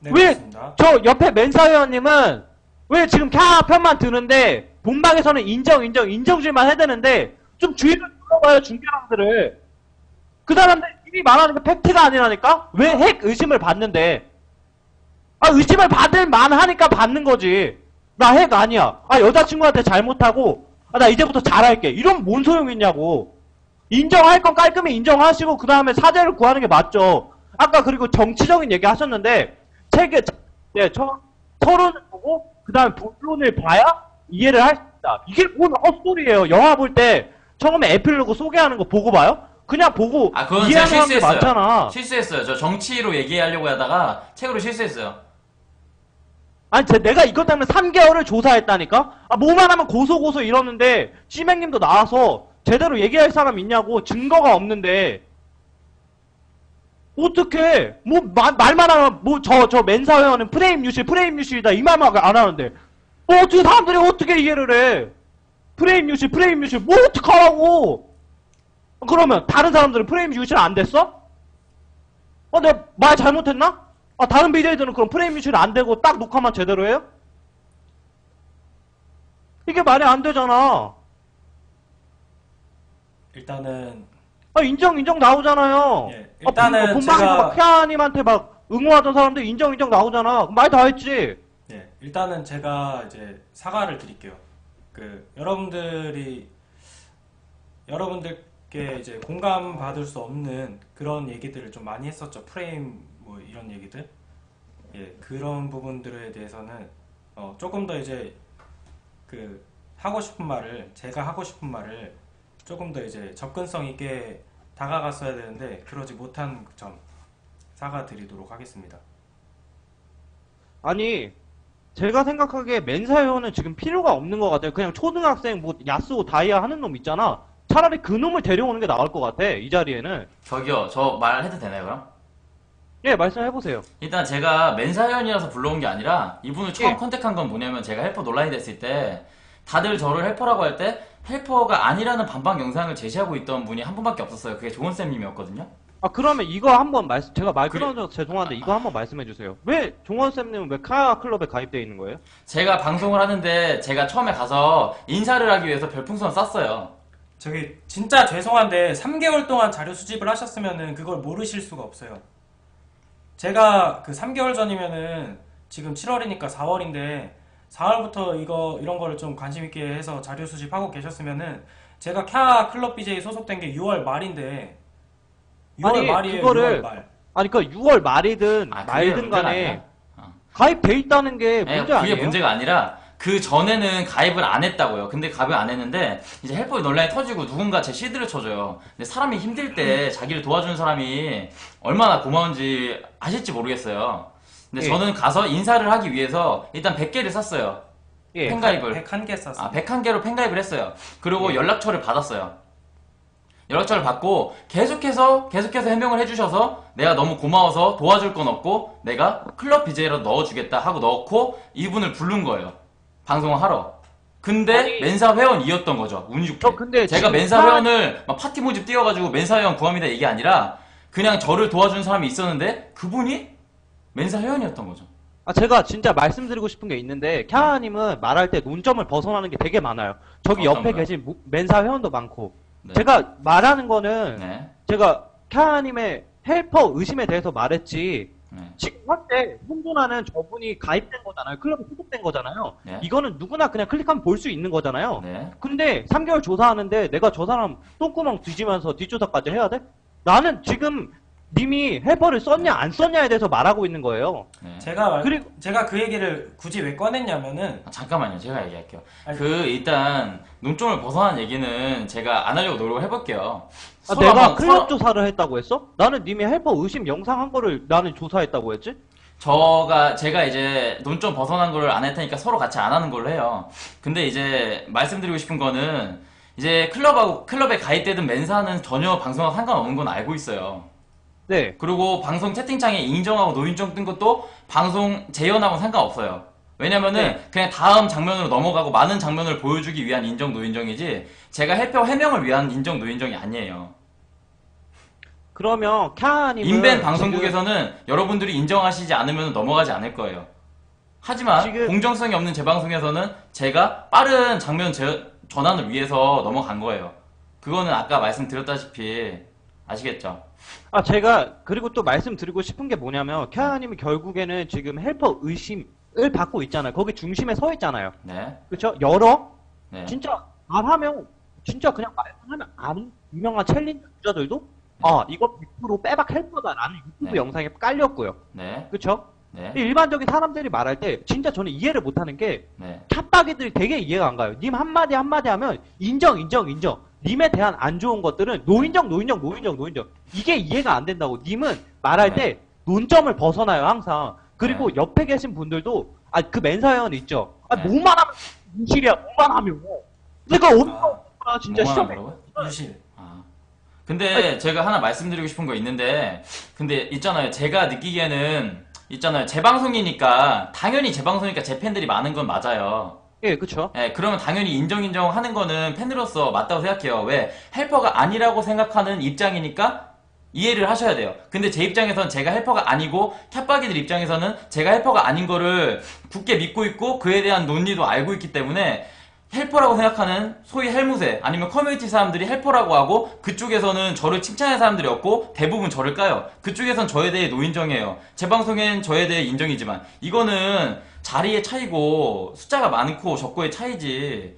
네, 왜? 그렇습니다. 저 옆에 멘사 회원님은 왜 지금 캬 편만 드는데 본방에서는 인정, 인정, 인정질만 해대는데 좀 주의를 물어봐요, 중계방들을. 그 사람들 이미 말하는 게 팩트가 아니라니까? 왜 핵 의심을 받는데? 아, 의심을 받을 만하니까 받는 거지. 나 핵 아니야. 아, 여자친구한테 잘못하고, 아, 나 이제부터 잘할게. 이런 뭔 소용 있냐고. 인정할 건 깔끔히 인정하시고, 그 다음에 사죄를 구하는 게 맞죠. 아까 그리고 정치적인 얘기 하셨는데, 책에, 예, 저, 서론을 보고, 그 다음에 본론을 봐야 이해를 할 수 있다. 이게 뭔 헛소리예요. 영화 볼 때, 처음에 에필로그 소개하는 거 보고 봐요? 그냥 보고, 아 그건 이해하는 실수했어요. 많잖아. 실수했어요. 저 정치로 얘기하려고 하다가 책으로 실수했어요. 아니, 제, 내가 이것 때문에 3개월을 조사했다니까? 아, 뭐만 하면 고소고소 이러는데, 씨맹님도 나와서 제대로 얘기할 사람 있냐고, 증거가 없는데, 어떻게, 뭐, 마- 말만 하면, 뭐, 저, 저 멘사 회원은 프레임 유실, 프레임 유실이다, 이 말만 안 하는데, 뭐, 어떻게 사람들이 어떻게 이해를 해? 프레임 유실, 프레임 유실, 뭐, 어떡하라고! 그러면, 다른 사람들은 프레임 유실 안 됐어? 어, 내가 말 잘못했나? 아, 다른 BJ들은 그럼 프레임 유실 안 되고 딱 녹화만 제대로 해요? 이게 말이 안 되잖아. 일단은 아, 인정, 인정 나오잖아요. 예, 아, 일단은 본방에서 제가 막 캬님한테 막 응원하던 사람들 인정, 인정 나오잖아. 말 다 했지. 예, 일단은 제가 이제 사과를 드릴게요. 그 여러분들이 여러분들께 이제 공감 받을 수 없는 그런 얘기들을 좀 많이 했었죠. 프레임 뭐 이런 얘기들. 예, 그런 부분들에 대해서는 어, 조금 더 이제 그 하고 싶은 말을 제가 하고 싶은 말을 조금 더 이제 접근성 있게 다가갔어야 되는데 그러지 못한 점 사과드리도록 하겠습니다. 아니 제가 생각하기에 멘사 회원은 지금 필요가 없는 것 같아요. 그냥 초등학생 뭐 야스오 다이아 하는 놈 있잖아. 차라리 그 놈을 데려오는 게 나을 것 같아. 이 자리에는. 저기요, 저 말해도 되나요, 그럼? 예, 말씀해보세요. 일단 제가 멘사 회원이라서 불러온 게 아니라 이분을 처음 예. contact한 건 뭐냐면 제가 helper 논란이 됐을 때 다들 저를 helper라고 할 때 helper가 아니라는 반박 영상을 제시하고 있던 분이 한 분밖에 없었어요. 그게 조은 쌤님이었거든요. 아 그러면 이거 한번 말씀 제가 말. 끊어서 죄송한데 이거 한번 말씀해 주세요. 왜 종원 쌤님은 왜 카야 클럽에 가입돼 있는 거예요? 제가 방송을 하는데 제가 처음에 가서 인사를 하기 위해서 별풍선 쐈어요. 저기 진짜 죄송한데 3개월 동안 자료 수집을 하셨으면은 그걸 모르실 수가 없어요. 제가 그 3개월 전이면은 지금 7월이니까 4월인데 4월부터 이거 이런 거를 좀 관심 있게 해서 자료 수집하고 계셨으면은 제가 캬 클럽 BJ 소속된 게 6월 말인데 6월 아니, 말이에요. 그거를 6월 말. 아니 그러니까 6월 말이든 아, 그게 말든 간에 아니야. 어. 가입돼 있다는 게 예, 문제 그게 아니에요? 문제가 아니라 그 전에는 가입을 안 했다고요. 근데 가입을 안 했는데 이제 헬퍼 논란이 터지고 누군가 제 시드를 쳐줘요. 근데 사람이 힘들 때 자기를 도와주는 사람이 얼마나 고마운지 아실지 모르겠어요. 근데 예. 저는 가서 인사를 하기 위해서 일단 100개를 샀어요. 예. 팬가입을. 101개 쌌어요. 아, 101개로 팬가입을 했어요. 그리고 예. 연락처를 받았어요. 연락처를 받고 계속해서 계속해서 해명을 해주셔서 내가 너무 고마워서 도와줄 건 없고 내가 클럽 BJ로 넣어주겠다 하고 넣고 이분을 부른 거예요. 방송을 하러. 근데 아니- 멘사 회원이었던 거죠. 운이 좋게. 저 근데 제가 멘사 사람- 회원을 막 파티 모집 띄워가지고 멘사 회원 구합니다 이게 아니라 그냥 저를 도와준 사람이 있었는데 그분이 멘사 회원이었던 거죠. 아, 제가 진짜 말씀드리고 싶은 게 있는데, 캬하님은 말할 때 논점을 벗어나는 게 되게 많아요. 저기 어떤 옆에 거요? 계신 무- 멘사 회원도 많고. 네. 제가 말하는 거는, 네. 제가 캬하님의 헬퍼 의심에 대해서 말했지, 네. 지금 현재 혼돈하는 저분이 가입된 거잖아요. 클럽에 소속된 거잖아요. 네. 이거는 누구나 그냥 클릭하면 볼 수 있는 거잖아요. 네. 근데 3개월 조사하는데 내가 저 사람 똥구멍 뒤지면서 뒷조사까지 해야 돼? 나는 지금 님이 헬퍼를 썼냐 안 썼냐에 대해서 말하고 있는 거예요. 네. 제가 말- 그리고- 제가 그 얘기를 굳이 왜 꺼냈냐면은 아, 잠깐만요. 제가 얘기할게요. 아니, 그 일단 논점을 벗어난 얘기는 제가 안 하려고 노력을 해볼게요. 아, 내가 클럽 조사를 했다고 했어? 나는 님이 헬퍼 의심 영상 한 거를 나는 조사했다고 했지? 저가 제가 이제 논점 벗어난 거를 안할 테니까 서로 같이 안 하는 걸로 해요. 근데 이제 말씀드리고 싶은 거는 이제 클럽하고 클럽에 가입되든 멘사는 전혀 방송과 상관없는 건 알고 있어요. 네. 그리고 방송 채팅창에 인정하고 노인정 뜬 것도 방송 재연하고 상관없어요. 왜냐면은 네. 그냥 다음 장면으로 넘어가고 많은 장면을 보여주기 위한 인정 노인정이지 제가 해표 해명을 위한 인정 노인정이 아니에요. 그러면 캬님은 인벤 방송국에서는 여러분들이 인정하시지 않으면 넘어가지 않을 거예요. 하지만 지금- 공정성이 없는 재방송에서는 제가 빠른 장면 제- 전환을 위해서 넘어간 거예요. 그거는 아까 말씀드렸다시피 아시겠죠? 아 제가 그리고 또 말씀드리고 싶은 게 뭐냐면 캬님이 결국에는 지금 헬퍼 의심 을 받고 있잖아요. 거기 중심에 서 있잖아요. 네. 그렇죠? 여러 네. 진짜 말하면 진짜 그냥 말하면 아는 유명한 챌린저 유저들도 아 이거 100% 빼박 헬퍼다라는 유튜브 네. 영상에 깔렸고요. 네. 그렇죠? 네. 일반적인 사람들이 말할 때 진짜 저는 이해를 못하는 게 네. cat 되게 이해가 안 가요. 님 한마디 한마디 하면 인정 인정 인정. 님에 대한 안 좋은 것들은 노인정 노인정 노인정 노인정. 이게 이해가 안 된다고. 님은 말할 네. 때 논점을 벗어나요 항상. 그리고 네. 옆에 계신 분들도 아 그 멘사연 있죠. 아 네. 뭐만 하면 무실이야 뭐만 하면. 내가 어디서 아, 진짜 뭐만 시험 하더라고요? 유실. 아. 근데 제가 하나 말씀드리고 싶은 거 있는데 근데 있잖아요 제가 느끼기에는 있잖아요 제 방송이니까 당연히 제 방송이니까 제 팬들이 많은 건 맞아요 예 그쵸. 예 그러면 당연히 인정 인정 하는 거는 팬으로서 맞다고 생각해요 왜 helper가 아니라고 생각하는 입장이니까 이해를 하셔야 돼요 근데 제 입장에선 제가 helper가 아니고 캣박이들 입장에서는 제가 helper가 아닌 거를 굳게 믿고 있고 그에 대한 논리도 알고 있기 때문에 helper라고 생각하는 소위 헬무새 아니면 커뮤니티 사람들이 helper라고 하고 그쪽에서는 저를 칭찬하는 사람들이 없고 대부분 저를 까요. 그쪽에선 저에 대해 no인정해요. 제 방송엔 저에 대해 인정이지만 이거는 자리의 차이고 숫자가 많고 적고의 차이지.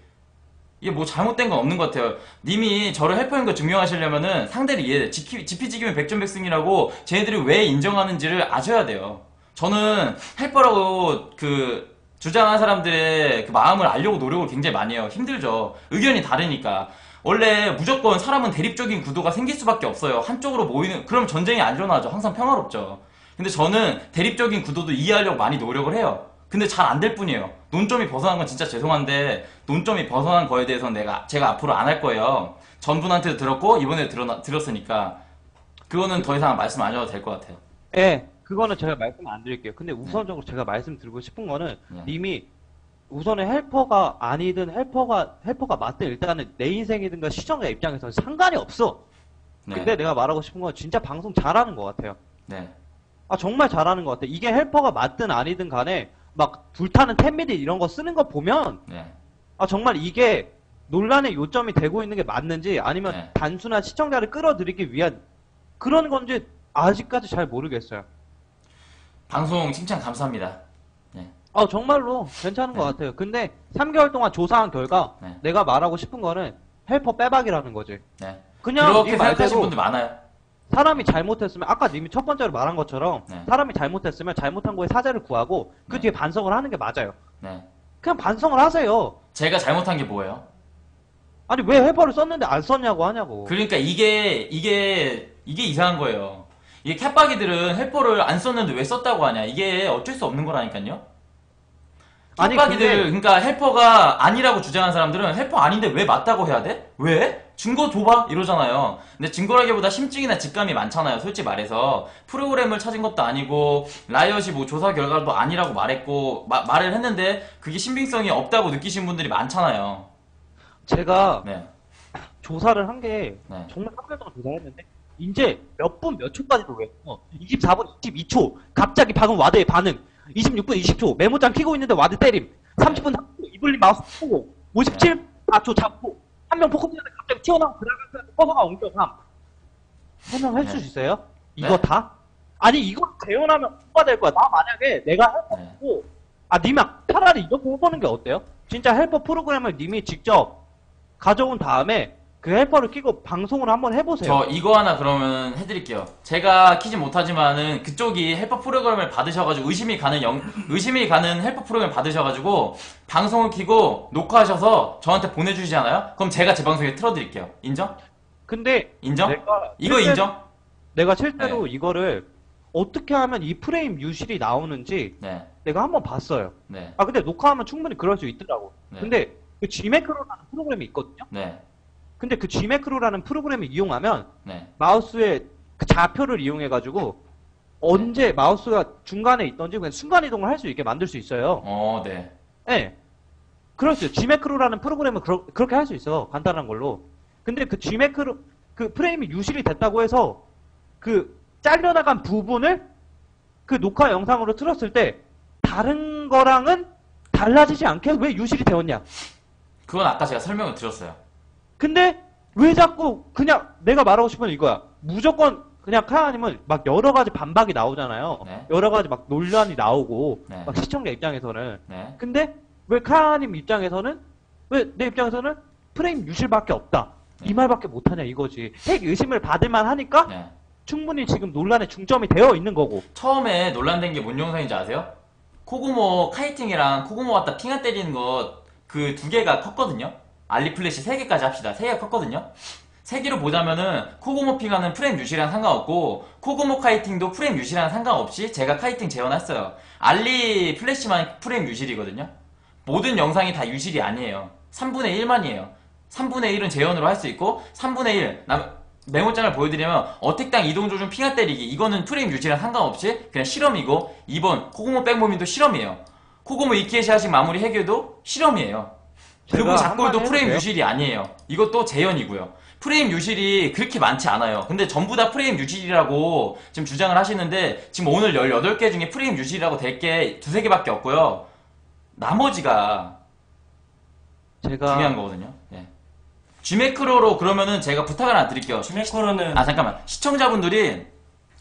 이게 뭐 잘못된 건 없는 것 같아요. 님이 저를 헬퍼인 거 증명하시려면은 상대를 이해해. 지키, 지피지기면 백전백승이라고 쟤네들이 왜 인정하는지를 아셔야 돼요. 저는 헬퍼라고 그 주장하는 사람들의 그 마음을 알려고 노력을 굉장히 많이 해요. 힘들죠. 의견이 다르니까. 원래 무조건 사람은 대립적인 구도가 생길 수밖에 없어요. 한쪽으로 모이는, 그럼 전쟁이 안 일어나죠. 항상 평화롭죠. 근데 저는 대립적인 구도도 이해하려고 많이 노력을 해요. 근데 잘 안 될 뿐이에요. 논점이 벗어난 건 진짜 죄송한데 논점이 벗어난 거에 대해서는 내가 제가 앞으로 안 할 거예요. 전 분한테도 들었고 이번에 들어, 들었으니까 그거는 더 이상 말씀 안 하셔도 될 것 같아요. 예, 그거는 제가 말씀 안 드릴게요. 근데 우선적으로 제가 말씀드리고 싶은 거는 네. 님이 우선은 helper가 아니든 helper가 helper가 맞든 일단은 내 인생이든가 시청자 입장에서는 상관이 없어. 네. 근데 내가 말하고 싶은 건 진짜 방송 잘하는 것 같아요. 네. 아 정말 잘하는 것 같아. 이게 헬퍼가 맞든 아니든 간에 막 불타는 템미디 이런 거 쓰는 거 보면 네. 아 정말 이게 논란의 요점이 되고 있는 게 맞는지 아니면 네. 단순한 시청자를 끌어들이기 위한 그런 건지 아직까지 잘 모르겠어요. 방송 칭찬 감사합니다. 아 정말로 괜찮은 것 같아요. 근데 3개월 동안 조사한 결과 네. 내가 말하고 싶은 거는 헬퍼 빼박이라는 거지. 네. 그냥 그렇게 이 생각하시는 분들 많아요. 사람이 잘못했으면 아까 님이 첫 번째로 말한 것처럼 네. 사람이 잘못했으면 잘못한 거에 사죄를 구하고 그 네. 뒤에 반성을 하는 게 맞아요. 네. 그냥 반성을 하세요. 제가 잘못한 게 뭐예요? 아니 왜 helper를 썼는데 안 썼냐고 하냐고. 그러니까 이게 이게 이게 이상한 거예요. 이게 캣바기들은 helper를 안 썼는데 왜 썼다고 하냐? 이게 어쩔 수 없는 거라니까요. 캣바기들 근데- 그러니까 helper가 아니라고 주장한 사람들은 helper 아닌데 왜 맞다고 해야 돼? 왜? 증거 줘봐 이러잖아요. 근데 증거라기보다 심증이나 직감이 많잖아요. 솔직히 말해서 프로그램을 찾은 것도 아니고 라이엇이 뭐 조사 결과도 아니라고 말했고 마- 말을 했는데 그게 신빙성이 없다고 느끼신 분들이 많잖아요. 제가 네, 조사를 한 게 네. 정말 3개월 동안 조사했는데 이제 몇 분 몇 초까지도 외웠어. 24분 22초 갑자기 방금 와드의 반응 26분 20초 메모장 키고 있는데 ward 때림 30분 30초 이블린 마우스 보고 57 4초 잡고 한 명 포커스인데 갑자기 튀어나온 dragon 커서가 옮겨감 설명할 수 네. 있어요? 이거 네? 다? 아니 이거 재현하면 뭐가 될 거야 나 만약에 내가 네. helper고 아 님아 차라리 이렇게 해보는 게 어때요? 진짜 helper 프로그램을 님이 직접 가져온 다음에 그 helper를 끼고 방송을 한번 해보세요. 저 이거 하나 그러면 해드릴게요. 제가 키지 못하지만은 그쪽이 helper 프로그램을 받으셔가지고 의심이 가는 영, 의심이 가는 helper 프로그램 받으셔가지고 방송을 키고 녹화하셔서 저한테 보내주시잖아요. 그럼 제가 제 방송에 틀어드릴게요. 인정? 근데 인정? 이거 실제- 인정? 내가 실제로 이거를 어떻게 하면 이 프레임 유실이 나오는지 네, 내가 한번 봤어요. 네, 아 근데 녹화하면 충분히 그럴 수 있더라고. 네. 근데 그 G매크로라는 프로그램이 있거든요. 네, 근데 그 G매크로라는 프로그램을 이용하면 네, 마우스의 그 좌표를 이용해 가지고 언제 마우스가 중간에 있던지 그냥 순간 이동을 할 수 있게 만들 수 있어요. 어, 네, 네. 그렇죠. G매크로라는 프로그램은 그러- 그렇게 할 수 있어. 간단한 걸로. 근데 그 G매크로, 그 프레임이 유실이 됐다고 해서 그 잘려나간 부분을 그 녹화 영상으로 틀었을 때 다른 거랑은 달라지지 않게 왜 유실이 되었냐. 그건 아까 제가 설명을 드렸어요. 근데 왜 자꾸 그냥 내가 말하고 싶은 건 이거야. 무조건 그냥 카야님은 막 여러 가지 반박이 나오잖아요. 네. 여러 가지 막 논란이 나오고 네. 막 시청자 입장에서는 네, 근데 왜 카야님 입장에서는 왜 내 입장에서는 프레임 유실밖에 없다. 네. 이 말밖에 못하냐 이거지. 핵 의심을 받을 만 하니까 네. 충분히 지금 논란의 중점이 되어 있는 거고. 처음에 논란된 게 뭔 영상인지 아세요? 코그모 kiting이랑 코그모 갖다 핑와 때리는 것 그 두 개가 컸거든요. 알리 플래시 세 개까지 합시다. 세 개가 컸거든요. 세 개로 보자면은 코그모 핑와는 프레임 유실이랑 상관없고 코그모 kiting도 프레임 유실이랑 상관없이 제가 kiting 재현했어요. 알리 플래시만 프레임 유실이거든요. 모든 영상이 다 유실이 아니에요. 3분의 1만이에요. 3분의 1은 재현으로 할 수 있고 3분의 1 남, 메모장을 보여드리면 어택당 이동 조준 핑하 때리기 이거는 프레임 유지랑 상관없이 그냥 실험이고 2번 코고모 백모민도 실험이에요. 코고모 이키에시 아식 마무리 해결도 실험이에요. 그리고 작골도 프레임? 유실이 아니에요. 이것도 재현이고요. 프레임 유실이 그렇게 많지 않아요. 근데 전부 다 프레임 유실이라고 지금 주장을 하시는데 지금 오늘 18개 중에 프레임 유실이라고 될 게 두세 개밖에 없고요. 나머지가 제가 중요한 거거든요. 예. G매크로로 그러면은 제가 부탁을 하나 드릴게요. G매크로는 아 잠깐만 시청자분들이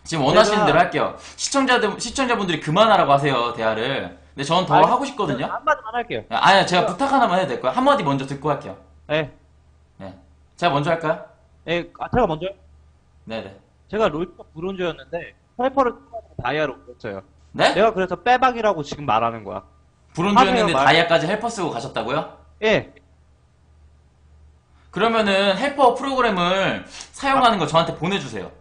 지금 원하시는 대로 할게요. 시청자들 시청자분들이 그만하라고 하세요 대화를. 근데 저는 더 아니, 하고 싶거든요. 한마디만 할게요. 아니야 제가 부탁 하나만 해도 될까요? 한마디 먼저 듣고 할게요. 예. 네. 제가 먼저 할까요? 예, 아, 제가 먼저 네네. 제가 롤컵 브론즈였는데 헬퍼를 다이아로 올렸어요. 네? 내가 그래서 빼박이라고 지금 말하는 거야. 브론즈였는데 말. 다이아까지 helper 쓰고 가셨다고요? 예. 그러면은 helper 프로그램을 사용하는 거 저한테 보내주세요.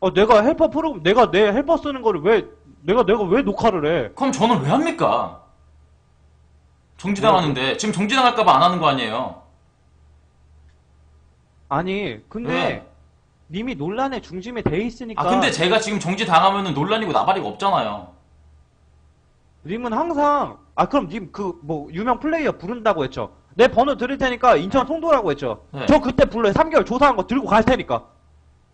어, 내가 helper 프로그램, 내가 내 helper 쓰는 거를 왜, 내가, 내가 왜 녹화를 해? 그럼 저는 왜 합니까? 정지당하는데 지금 정지당할까봐 안 하는 거 아니에요? 아니, 근데, 왜? 님이 논란의 중심에 돼 있으니까. 아 근데 제가 지금 정지당하면은 논란이고 나발이고 없잖아요. 님은 항상, 아, 그럼 님 그, 뭐, 유명 플레이어 부른다고 했죠. 내 번호 드릴 테니까 인천 송도라고 했죠. 네. 저 그때 불러요. 3개월 조사한 거 들고 갈 테니까.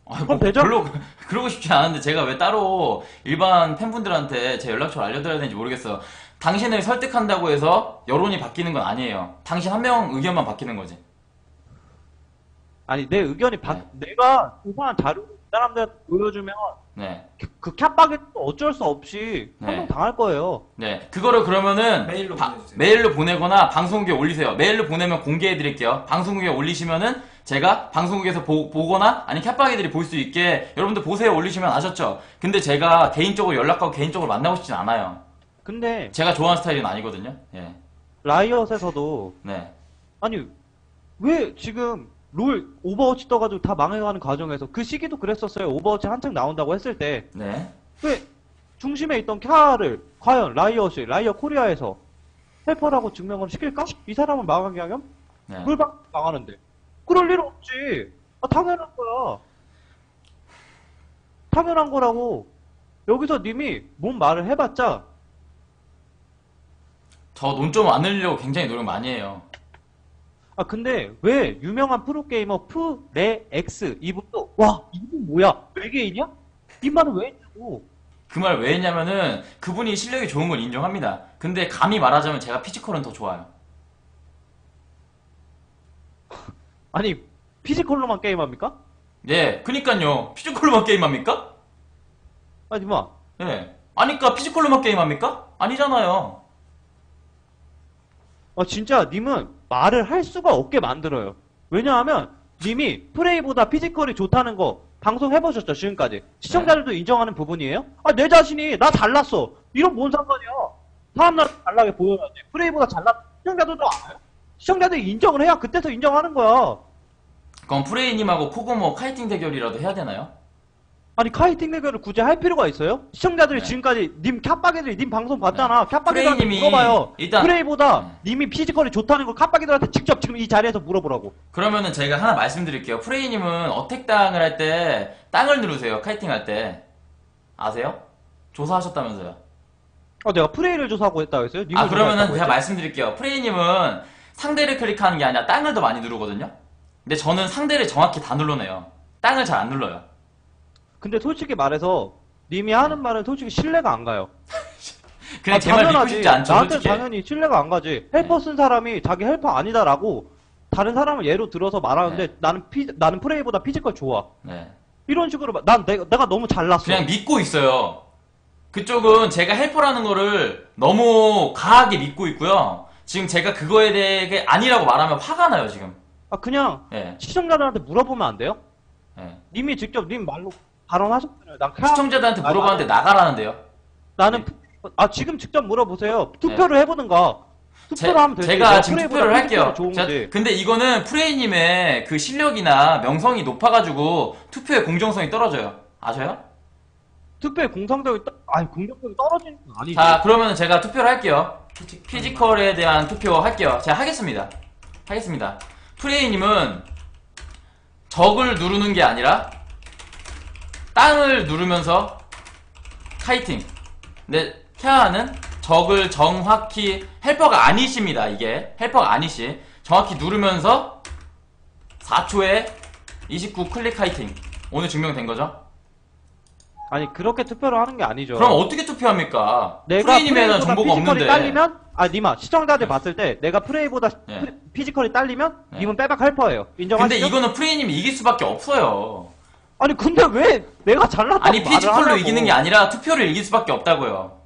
아, 그럼 되죠? 별로 [LAUGHS] 그러고 싶지 않은데 제가 왜 따로 일반 팬분들한테 제 연락처를 알려드려야 되는지 모르겠어요. 당신을 설득한다고 해서 여론이 바뀌는 건 아니에요. 당신 한 명 의견만 바뀌는 거지. 아니, 내 의견이 바, 네. 내가 조사한 자료를 그 사람들한테 보여주면, 네. 그, 그 캬박에 어쩔 수 없이 네. 한명 당할 거예요. 네. 그거를 그러면은 메일로 바-. 메일로 보내거나 방송국에 올리세요. 메일로 보내면 공개해 드릴게요. 방송국에 올리시면은 제가 방송국에서 보, 거나 아니 캣박이들이 볼 수 있게 여러분들 보세요 올리시면 아셨죠? 근데 제가 개인적으로 연락하고 개인적으로 만나고 싶진 않아요. 근데, 제가 좋아하는 스타일은 아니거든요. 예. 라이엇에서도, 네. 아니, 왜 지금 롤 오버워치 떠가지고 다 망해가는 과정에서 그 시기도 그랬었어요. 오버워치 한창 나온다고 했을 때. 네. 왜 중심에 있던 캬를 과연 라이엇이, 라이엇 코리아에서 helper라고 증명을 시킬까? 이 사람을 망하게 하면 네. 물방 망하는데. 그럴 일 없지. 아, 당연한 거야. 당연한 거라고. 여기서 님이 뭔 말을 해봤자 저 논점 안 흘리려고 굉장히 노력 많이 해요. 아 근데 왜 유명한 프로게이머 프레엑스 이분도 와 이분 뭐야 외계인이야? 이 말은 왜 했냐고 그 말 왜 했냐면은 그분이 실력이 좋은 건 인정합니다. 근데 감히 말하자면 제가 피지컬은 더 좋아요. 아니 피지컬로만 게임합니까? 예, 그니까요. 피지컬로만 게임합니까? 아 님아 예. 아니까 피지컬로만 게임합니까? 아니잖아요. 아 진짜 님은 말을 할 수가 없게 만들어요 왜냐하면 님이 프레이보다 피지컬이 좋다는 거 방송 해보셨죠 지금까지 시청자들도 인정하는 부분이에요? 아 내 자신이 나 잘났어 이런 뭔 상관이야 사람들 잘나게 보여야지 프레이보다 잘났 시청자들도 알아요 시청자들이 인정을 해야 그때서 인정하는 거야 그럼 프레이님하고 코그모 kiting 대결이라도 해야 되나요? 아니 kiting 대결을 굳이 할 필요가 있어요? 시청자들이 네. 지금까지 님 캬빡이들이 님 방송 봤잖아 캬빡이들한테 프레이님이 물어봐요 일단- 프레이보다 네. 님이 피지컬이 좋다는 걸 캬빡이들한테 직접 지금 이 자리에서 물어보라고 그러면은 제가 하나 말씀드릴게요. 프레이님은 attack 땅을 할 때 땅을 누르세요. kiting 할 때. 아세요? 조사하셨다면서요. 어 내가 프레이를 조사하고 했다고 했어요? 님을 아 그러면은 조사했다고 제가 했죠? 말씀드릴게요. 프레이님은 상대를 클릭하는 게 아니라 땅을 더 많이 누르거든요. 근데 저는 상대를 정확히 다 눌러내요. 땅을 잘 안 눌러요. 근데 솔직히 말해서 님이 하는 말은 솔직히 신뢰가 안 가요 [LAUGHS] 그냥 아, 제말 믿고. 싶지 않죠, 나한테 솔직히. 네. 당연히 신뢰가 안 가지 헬퍼 쓴 사람이 자기 헬퍼 아니다라고 다른 사람을 예로 들어서 말하는데 네. 나는 피 나는 프레이보다 피지컬 좋아 네. 이런 식으로 말- 난 내가, 내가 너무 잘났어 그냥 믿고 있어요. 그쪽은 제가 헬퍼라는 거를 너무 과하게 믿고 있고요. 지금 제가 그거에 대해 아니라고 말하면 화가 나요, 지금. 아 그냥 예. 시청자들한테 물어보면 안 돼요? 예. 님이 직접 님 말로 발언하셨잖아요. 난 캬- 시청자들한테 아, 물어봤는데 나가라는데요. 나는 프- 아 지금 직접 물어보세요. 투표를 해보든가. 제, 투표를 하면 되지. 제가 지금 투표를 할게요. 자, 좋은지. 근데 이거는 프레이님의 그 실력이나 명성이 높아가지고 투표의 공정성이 떨어져요. 아셔요? 투표의 떠, 아니 공격력이 떨어지는 건 아니지. 자, 그러면 제가 투표를 할게요. 피지, 피지컬에 대한 투표 할게요. 제가 하겠습니다. 하겠습니다. 프레이님은 적을 누르는 게 아니라 땅을 누르면서 kiting. 근데 캬하는 적을 정확히 헬퍼가 아니십니다. 이게 헬퍼가 아니시. 정확히 누르면서 4초에 29 클릭 kiting. 오늘 증명된 거죠? 아니 그렇게 투표를 하는 게 아니죠. 그럼 어떻게 투표합니까? 내가 프레이님에 대한 프레이보다 정보가 피지컬이 없는데. 딸리면 아 님아 시청자들 봤을 때 내가 프레이보다 네. 프레- 피지컬이 딸리면 네. 님은 빼박 헬퍼예요. 인정하시죠? 근데 이거는 프레이님이 이길 수밖에 없어요. 아니 근데 왜 내가 잘났다고 아니 말을 피지컬로 하냐고. 이기는 게 아니라 투표를 이길 수밖에 없다고요.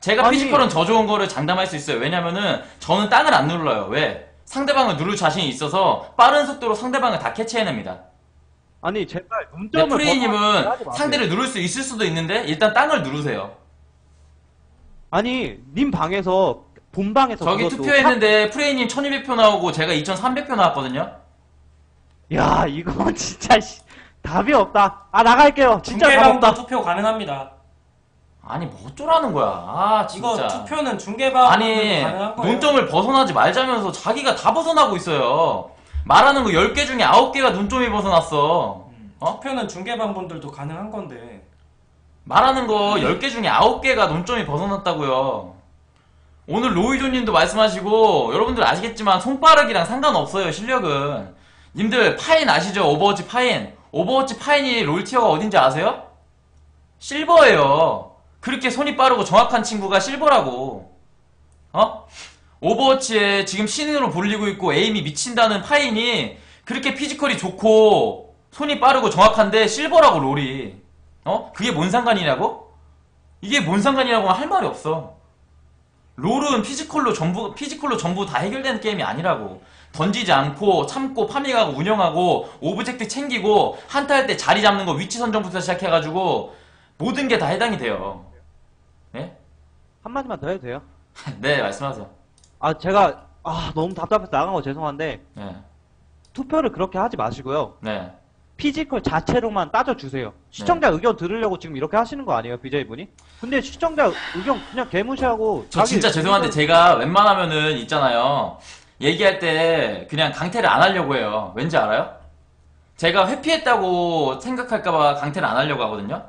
제가 아니. 피지컬은 저 좋은 거를 장담할 수 있어요. 왜냐면은 저는 땅을 안 눌러요. 왜? 상대방을 누를 자신이 있어서 빠른 속도로 상대방을 다 캐치해냅니다. 아니 제발 근데 논점을 프레이님은 마세요. 상대를 누를 수 있을 수도 있는데 일단 땅을 누르세요. 아니 님 방에서 본방에서 저기 그것도 투표했는데 프레이님 1200표 나오고 제가 2300표 나왔거든요. 야 이건 [LAUGHS] 진짜 씨, 답이 없다. 아 나갈게요. 진짜 답 중계방도 없다. 투표 가능합니다. 아니 뭐 어쩌라는 거야. 아 이거 진짜. 투표는 중계방 아니 가능한 거예요. 논점을 벗어나지 말자면서 자기가 다 벗어나고 있어요. 말하는 거 10개 중에 9개가 논점이 벗어났어. 음, 어? 투표는 중계방 분들도 가능한 건데 말하는 거 10개 중에 9개가 논점이 벗어났다고요. 오늘 로이조 님도 말씀하시고 여러분들 아시겠지만 손빠르기랑 상관없어요 실력은. 님들 파인 아시죠? 오버워치 파인. 오버워치 파인이 롤tier가 어딘지 아세요? 실버예요. 그렇게 손이 빠르고 정확한 친구가 실버라고. 어? 오버워치에 지금 신인으로 불리고 있고 aim이 미친다는 파인이 그렇게 피지컬이 좋고 손이 빠르고 정확한데 실버라고 롤이. 어? 그게 뭔 상관이냐고? 이게 뭔 상관이라고 할 말이 없어. 롤은 피지컬로 전부 피지컬로 전부 다 해결되는 게임이 아니라고. 던지지 않고 참고 파밍하고 운영하고 오브젝트 챙기고 한타 할 때 자리 잡는 거 위치 선정부터 시작해가지고 모든 게 다 해당이 돼요. 네? 한마디만 더 해도 돼요? [LAUGHS] 네 말씀하세요. 아 제가 아 너무 답답해서 나간 거 죄송한데 네, 투표를 그렇게 하지 마시고요. 네. 피지컬 자체로만 따져주세요. 시청자 의견 들으려고 지금 이렇게 하시는 거 아니에요, BJ분이? 근데 시청자 의견 그냥 개무시하고 저 자기 진짜 죄송한데 제가 웬만하면은 있잖아요. 얘기할 때 그냥 강퇴를 안 하려고 해요. 왠지 알아요? 제가 회피했다고 생각할까봐 강퇴를 안 하려고 하거든요.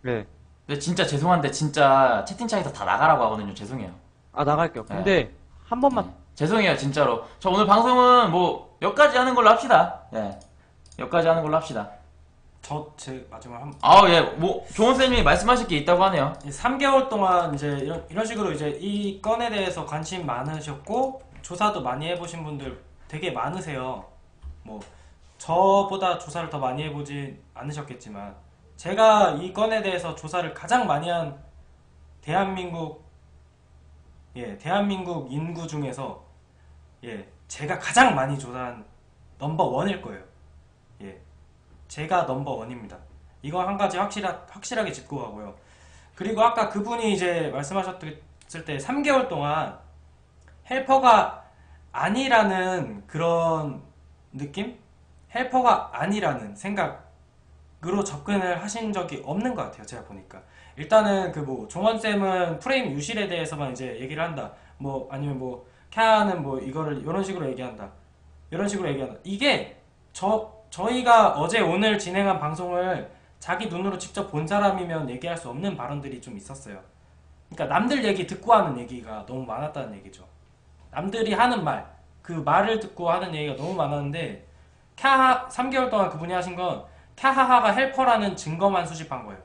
네. 근데 진짜 죄송한데 진짜 채팅창에서 다 나가라고 하거든요. 죄송해요. 아 나갈게요. 근데 한 번만 죄송해요 진짜로. 저 오늘 방송은 뭐 여기까지 하는 걸로 합시다. 예. 여기까지 하는 걸로 합시다. 저 제 마지막 한아 예. 뭐 조원 쌤이 말씀하실 게 있다고 하네요. 3개월 동안 이제 이런, 이런 식으로 이제 이 건에 대해서 관심 많으셨고 조사도 많이 해보신 분들 되게 많으세요. 뭐 저보다 조사를 더 많이 해보진 않으셨겠지만 제가 이 건에 대해서 조사를 가장 많이 한 대한민국 예 대한민국 인구 중에서 예 제가 가장 많이 조사한 number one일 거예요. 예 제가 number one입니다. 이건 한 가지 확실하, 확실하게 짚고 가고요. 그리고 아까 그분이 이제 말씀하셨을 때 3개월 동안 헬퍼가 아니라는 그런 느낌? 헬퍼가 아니라는 생각 으로 접근을 하신 적이 없는 것 같아요. 제가 보니까. 일단은 그 뭐 종원쌤은 프레임 유실에 대해서만 이제 얘기를 한다. 뭐 아니면 뭐 캬는 뭐 이거를 이런 식으로 얘기한다. 이런 식으로 얘기한다. 이게 저 저희가 어제 오늘 진행한 방송을 자기 눈으로 직접 본 사람이면 얘기할 수 없는 발언들이 좀 있었어요. 그러니까 남들 얘기 듣고 하는 얘기가 너무 많았다는 얘기죠. 남들이 하는 말, 그 말을 듣고 하는 얘기가 너무 많았는데 캬하 3개월 동안 그분이 하신 건 캬하하가 헬퍼라는 증거만 수집한 거예요.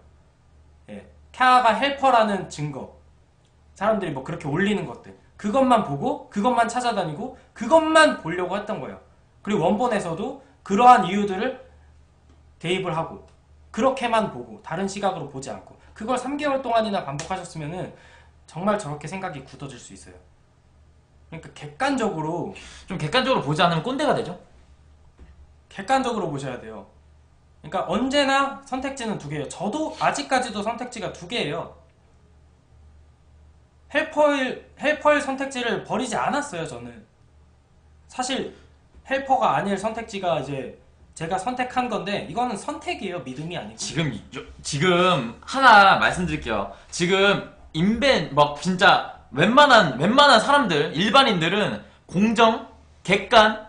예. 캬하가 헬퍼라는 증거. 사람들이 뭐 그렇게 올리는 것들. 그것만 보고 그것만 찾아다니고 그것만 보려고 했던 거예요. 그리고 원본에서도 그러한 이유들을 대입을 하고 그렇게만 보고 다른 시각으로 보지 않고 그걸 3개월 동안이나 반복하셨으면은 정말 저렇게 생각이 굳어질 수 있어요. 그러니까 객관적으로 좀 객관적으로 보지 않으면 꼰대가 되죠. 객관적으로 보셔야 돼요. 그러니까 언제나 선택지는 두 개예요. 저도 아직까지도 선택지가 두 개예요. 헬퍼일 헬퍼일 선택지를 버리지 않았어요. 저는 사실 헬퍼가 아닐 선택지가 이제 제가 선택한 건데 이거는 선택이에요. 믿음이 아니고. 지금 지금 하나 말씀드릴게요. 지금 인벤 막 진짜 웬만한 웬만한 사람들 일반인들은 공정 객관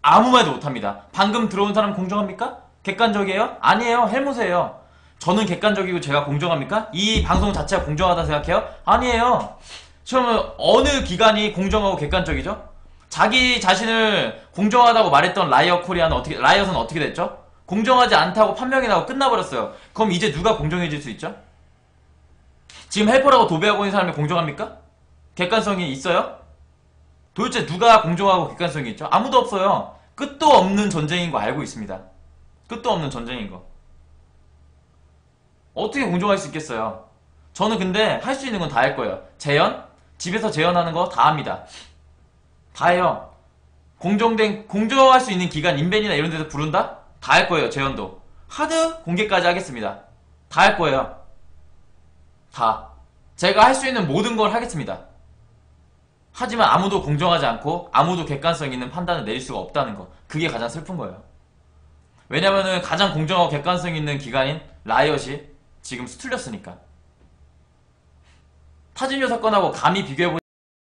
아무 말도 못 합니다. 방금 들어온 사람 공정합니까? 객관적이에요? 아니에요. 헬무세요. 저는 객관적이고 제가 공정합니까? 이 방송 자체가 공정하다 생각해요? 아니에요. 그러면 어느 기관이 공정하고 객관적이죠? 자기 자신을 공정하다고 말했던 라이엇 코리아는 어떻게 라이엇은 어떻게 됐죠? 공정하지 않다고 판명이 나고 끝나버렸어요. 그럼 이제 누가 공정해질 수 있죠? 지금 헬퍼라고 도배하고 있는 사람이 공정합니까? 객관성이 있어요? 도대체 누가 공정하고 객관성이 있죠? 아무도 없어요. 끝도 없는 전쟁인 거 알고 있습니다. 끝도 없는 전쟁인 거. 어떻게 공정할 수 있겠어요? 저는 근데 할 수 있는 건 다 할 거예요. 재연? 집에서 재연하는 거 다 합니다. 다 해요. 공정된, 공정할 수 있는 기간, 인벤이나 이런 데서 부른다? 다 할 거예요, 재연도. 하드 공개까지 하겠습니다. 다 할 거예요. 다. 제가 할 수 있는 모든 걸 하겠습니다. 하지만 아무도 공정하지 않고 아무도 객관성 있는 판단을 내릴 수가 없다는 거. 그게 가장 슬픈 거예요. 왜냐면은 가장 공정하고 객관성 있는 기관인 라이엇이 지금 수틀렸으니까. 타진요 사건하고 감히 비교해보